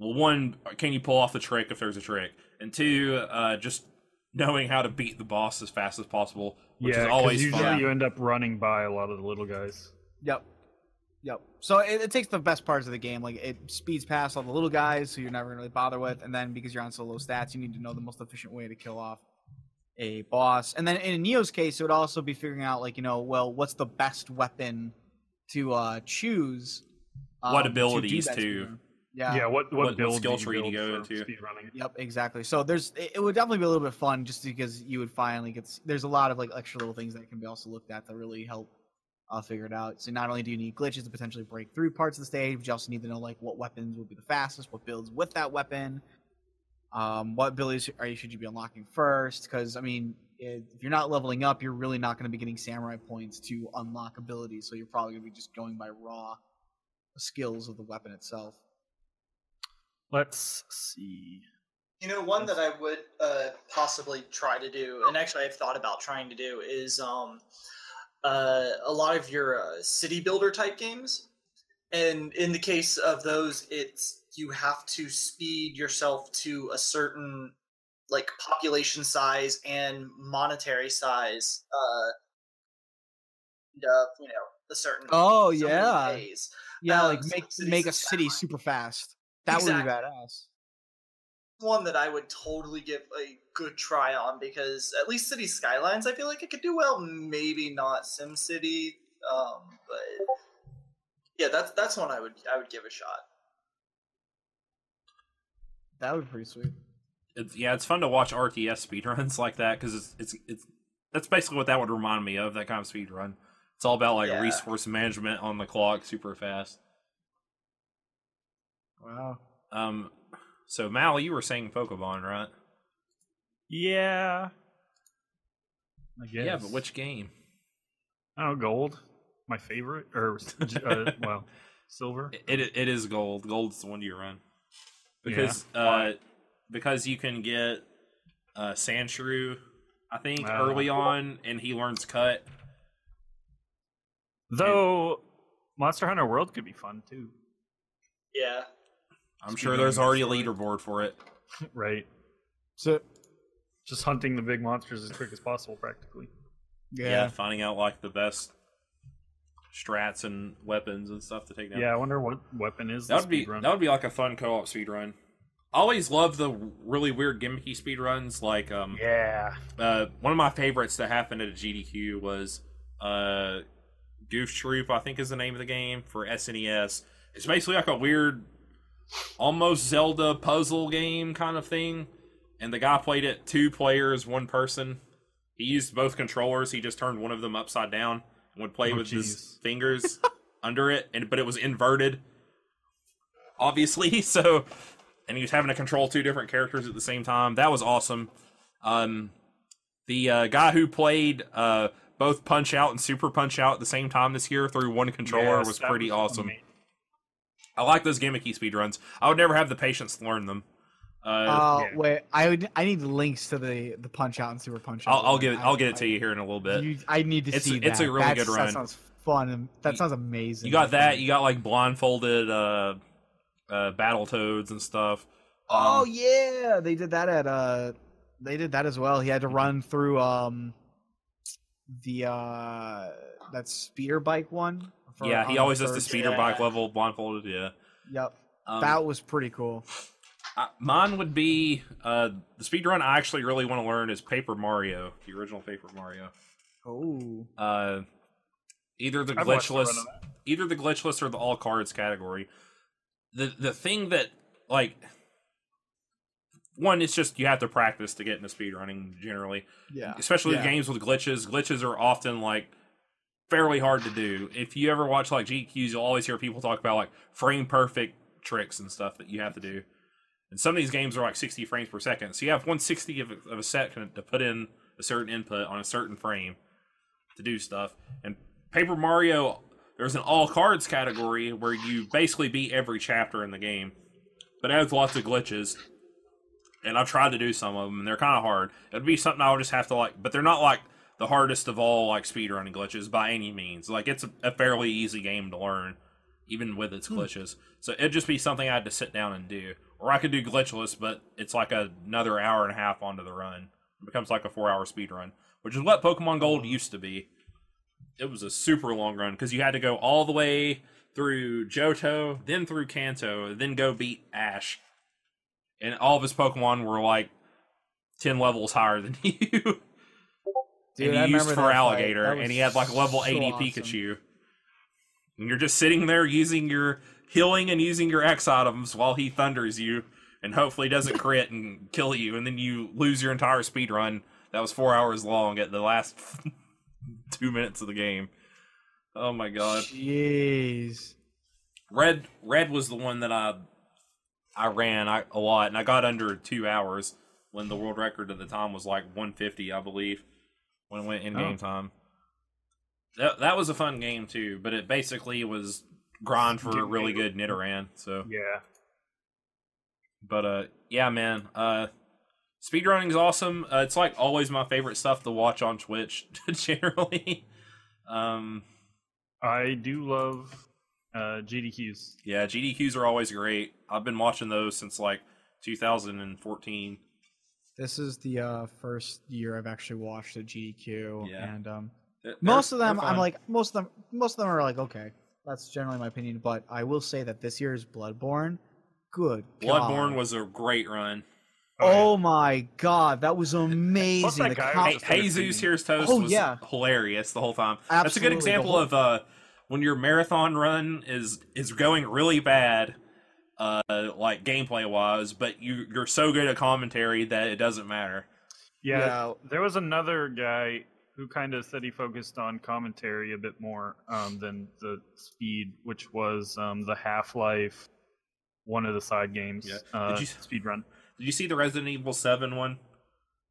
well, one, can you pull off the trick if there's a trick, and two, uh, just knowing how to beat the boss as fast as possible, which yeah, is 'cause always usually fun. you end up running by a lot of the little guys. yep, yep. So it, it takes the best parts of the game. Like it speeds past all the little guys, who you're never gonna really bother with, and then because you're on so low stats, you need to know the most efficient way to kill off a boss. And then in Nioh's case, it would also be figuring out like you know, well, what's the best weapon to uh choose. What um, do abilities to- speedrun. Yeah. Yeah, what what- what, what build skill tree do build you go for into? speedrunning? Yep, exactly. So there's it, it would definitely be a little bit fun just because you would finally get there's a lot of like extra little things that can be also looked at to really help uh, it out. So not only do you need glitches to potentially break through parts of the stage, but you also need to know like what weapons will be the fastest, what builds with that weapon, um, what abilities are you should you be unlocking first? Because I mean, if you're not leveling up, you're really not going to be getting samurai points to unlock abilities. So you're probably going to be just going by raw skills of the weapon itself. Let's see. You know, one that I would uh, possibly try to do, and actually I've thought about trying to do, is um, uh, a lot of your uh, city builder type games. And in the case of those, it's you have to speed yourself to a certain like population size and monetary size. Uh, you know, a certain. Oh yeah, days. yeah. um, Like make make a city super fast. That would be badass. one that I would totally give a good try on because at least City Skylines, I feel like it could do well. Maybe not Sim City, um, but yeah, that's that's one I would I would give a shot. That would be pretty sweet. It's, yeah, it's fun to watch RTS speedruns like that because it's it's it's that's basically what that would remind me of that kind of speedrun. It's all about like Yeah. resource management on the clock, super fast. Wow. Um, so Mal, you were saying Pokemon, right? Yeah. I guess. Yeah, but which game? Oh, gold. My favorite, or uh, well, silver. It, it it is gold. Gold's the one you run because uh because you can get uh Sandshrew, I think Ah. early on, and he learns cut. Though Monster Hunter World could be fun too, Yeah, I'm sure there's already a leaderboard for it. right? So Just hunting the big monsters as quick as possible, practically. Yeah. yeah, finding out like the best strats and weapons and stuff to take down. Yeah, I wonder what weapon is that would be speedrun. that would be like a fun co-op speedrun. I always love the really weird gimmicky speed runs. Like um, Yeah. uh, one of my favorites that happened at a GDQ was uh, Goof Troop. I think is the name of the game for SNES. It's basically like a weird, almost Zelda puzzle game kind of thing. And the guy played it two players, one person. He used both controllers. He just turned one of them upside down and would play Oh, with his fingers under it, and but it was inverted, obviously. So, and he was having to control two different characters at the same time. That was awesome. Um, the uh, guy who played uh, both Punch Out and Super Punch Out at the same time this year through one controller Yes, was pretty awesome. amazing. I like those gimmicky speedruns. I would never have the patience to learn them. Uh, Uh, yeah. wait, I would. I need the links to the the punch out and super punch out. I'll, I'll one. get it. I- I'll get it I- to you here in a little bit. You, I need to It's- see it's a really That's- good run. That sounds fun. That sounds amazing. You got that. You got like blindfolded uh, uh, battle toads and stuff. Oh Um, yeah, they did that at uh, they did that as well. He had to run through um, the uh, that speeder bike one. For- yeah. on He the always does the third speeder yeah. bike level blindfolded. Yeah. Yep, Um, that was pretty cool. Uh, mine would be uh, the speed run I actually really want to learn is Paper Mario, the original Paper Mario. Oh, Uh, either the I've watched the glitchless, either the glitchless or the all cards category. The the thing that like one, it's just you have to practice to get into speed running generally, yeah. especially Yeah. games with glitches. Glitches are often like fairly hard to do. If you ever watch like GDQs, you'll always hear people talk about like frame perfect tricks and stuff that you have to do. And some of these games are like 60 frames per second. So you have 160 of a, of a second to put in a certain input on a certain frame to do stuff. And Paper Mario, there's an all cards category where you basically beat every chapter in the game, but it has lots of glitches. And I've tried to do some of them, and they're kind of hard. It'd be something I would just have to like, but they're not like the hardest of all like speedrunning glitches by any means. Like it's a, a fairly easy game to learn, even with its hmm. glitches. So it'd just be something I had to sit down and do. Or I could do glitchless, but it's like a, another hour and a half onto the run. It becomes like a four hour speed run, which is what Pokemon Gold used to be. It was a super long run because you had to go all the way through Johto, then through Kanto, then go beat Ash. And all of his Pokemon were like 10 levels higher than you. Dude, and he used Feraligatr, and he had like a level so 80 awesome. Pikachu. And you're just sitting there using your healing and using your X items while he thunders you, and hopefully doesn't crit and kill you, and then you lose your entire speed run that was four hours long at the last two minutes of the game. Oh my god. Jeez. Red Red was the one that I I ran I, a lot, and I got under two hours when the world record at the time was like 150, I believe, when it went in game Oh. time. That that was a fun game too, but it basically was grind for a really good. Nidoran. So, Yeah. but uh, yeah, man. Uh, speedrunning's awesome. Uh, it's like always my favorite stuff to watch on Twitch. Generally, um, I do love uh, GDQs. Yeah, GDQs are always great. I've been watching those since like 2014. This is the uh, first year I've actually watched a GDQ, Yeah. and um, They're- most of them I'm like most of them most of them are like okay. That's generally my opinion, but I will say that this year's Bloodborne, good. Bloodborne God. was a great run. Oh my god, that was amazing. that The guy Hey, Jesus entertaining. Here's Toast Oh, was yeah. hilarious the whole time. That's a good example whole- of uh when your marathon run is is going really bad, uh, like gameplay wise, but you you're so good at commentary that it doesn't matter. Yeah, Yeah. there was another guy who kind of said he focused on commentary a bit more um, than the speed, which was um, the Half Life, one of the side games. Yeah. Uh, Did you- speed run? Did you see the Resident Evil Seven one?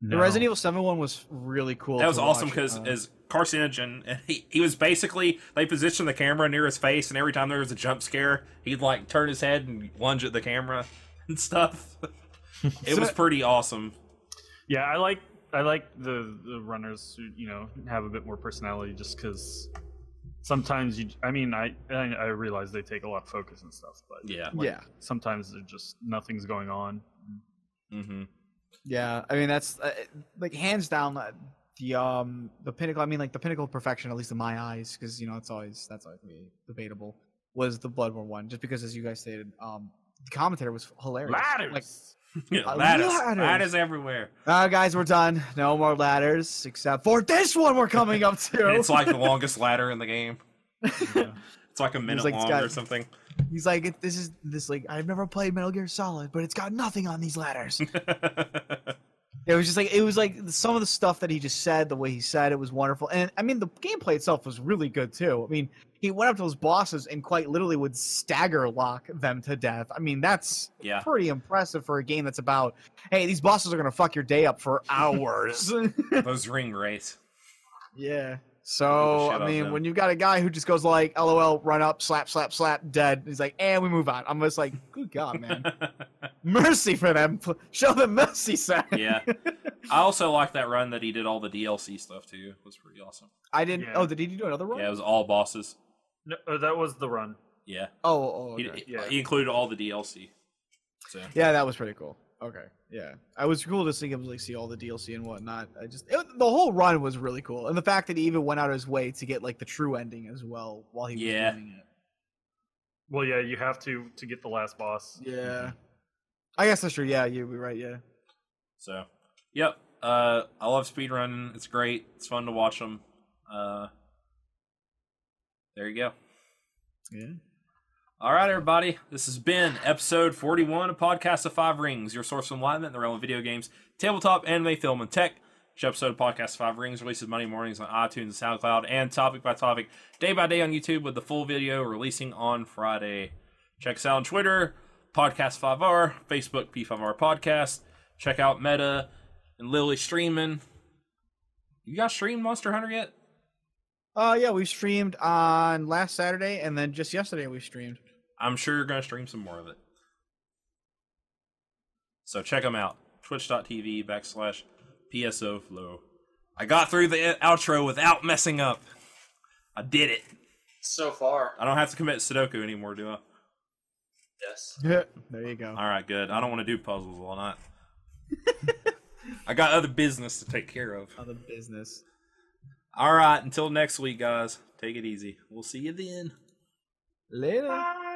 The Resident Evil 7 one was really cool. That was awesome because Uh, as carcinogen, and he, he was basically they positioned the camera near his face, and every time there was a jump scare, he'd like turn his head and lunge at the camera and stuff. it was pretty awesome. Yeah, I like I like the the runners who you know have a bit more personality, just because sometimes you. I mean, I I I realize they take a lot of focus and stuff, but Yeah. like, yeah. sometimes they're just nothing's going on. hmm Yeah, I mean that's uh, like hands down uh, the um the pinnacle. I mean like the pinnacle of perfection, at least in my eyes, because you know it's always that's always debatable. Was the Bloodborne one just because, as you guys stated, um the commentator was hilarious. Ladders. Like, Yeah, Uh, ladders, ladders. ladders everywhere. uh, guys, we're done. No more ladders except for this one we're coming up to. It's like the longest ladder in the game. Yeah. It's like a minute like, long got- or something. He's like, this is this like I've never played Metal Gear Solid, but it's got nothing on these ladders. It was just like it was like some of the stuff that he just said, the way he said it was wonderful, and I mean the gameplay itself was really good too. I mean, he went up to those bosses and quite literally would stagger lock them to death. I mean, that's yeah. pretty impressive for a game that's about, hey, these bosses are gonna fuck your day up for hours. Those ring race. yeah. Beat So the shit out I mean, when you've got a guy who just goes like, "LOL, run up, slap, slap, slap, dead," he's like, "And we move on." I'm just like, "Good God, man, mercy for them. Show them mercy, son." yeah. I also like that run that he did all the DLC stuff too. It was pretty awesome. I didn't. Yeah. Oh, did he do another one? Yeah, it was all bosses. No, uh, that was the run. Yeah. Oh, oh, okay. he- Yeah. he included all the DLC. So Yeah, that was pretty cool. Okay, yeah, I was cool to see him like see all the DLC and whatnot. I just it, the whole run was really cool, and the fact that he even went out of his way to get like the true ending as well while he was Yeah. doing it. Well, yeah, you have to to get the last boss. Yeah, I guess that's true. Yeah, you're right. Yeah, So, yep. Uh, I love speedrunning. It's great. It's fun to watch them. Uh, there you go. yeah. All right, everybody. This has been episode 41 of Podcast of Five Rings, your source of enlightenment in the realm of video games, tabletop, anime, film, and tech. Each episode of Podcast of Five Rings releases Monday mornings on iTunes and SoundCloud, and topic by topic, day by day on YouTube, with the full video releasing on Friday. Check us out on Twitter, Podcast 5R, Facebook, P5R Podcast. Check out Meta and Lily streaming. You guys streamed Monster Hunter yet? Uh, yeah, we streamed on last Saturday, and then just yesterday we streamed. I'm sure you're going to stream some more of it. So check them out. Twitch.tv backslash PSO Flow. I got through the outro without messing up. I did it. So far, I don't have to commit Sudoku anymore, do I? yes. there you go. All right, good. I don't want to do puzzles all night. I got other business to take care of. Other business. All right, until next week, guys. Take it easy. We'll see you then. Later.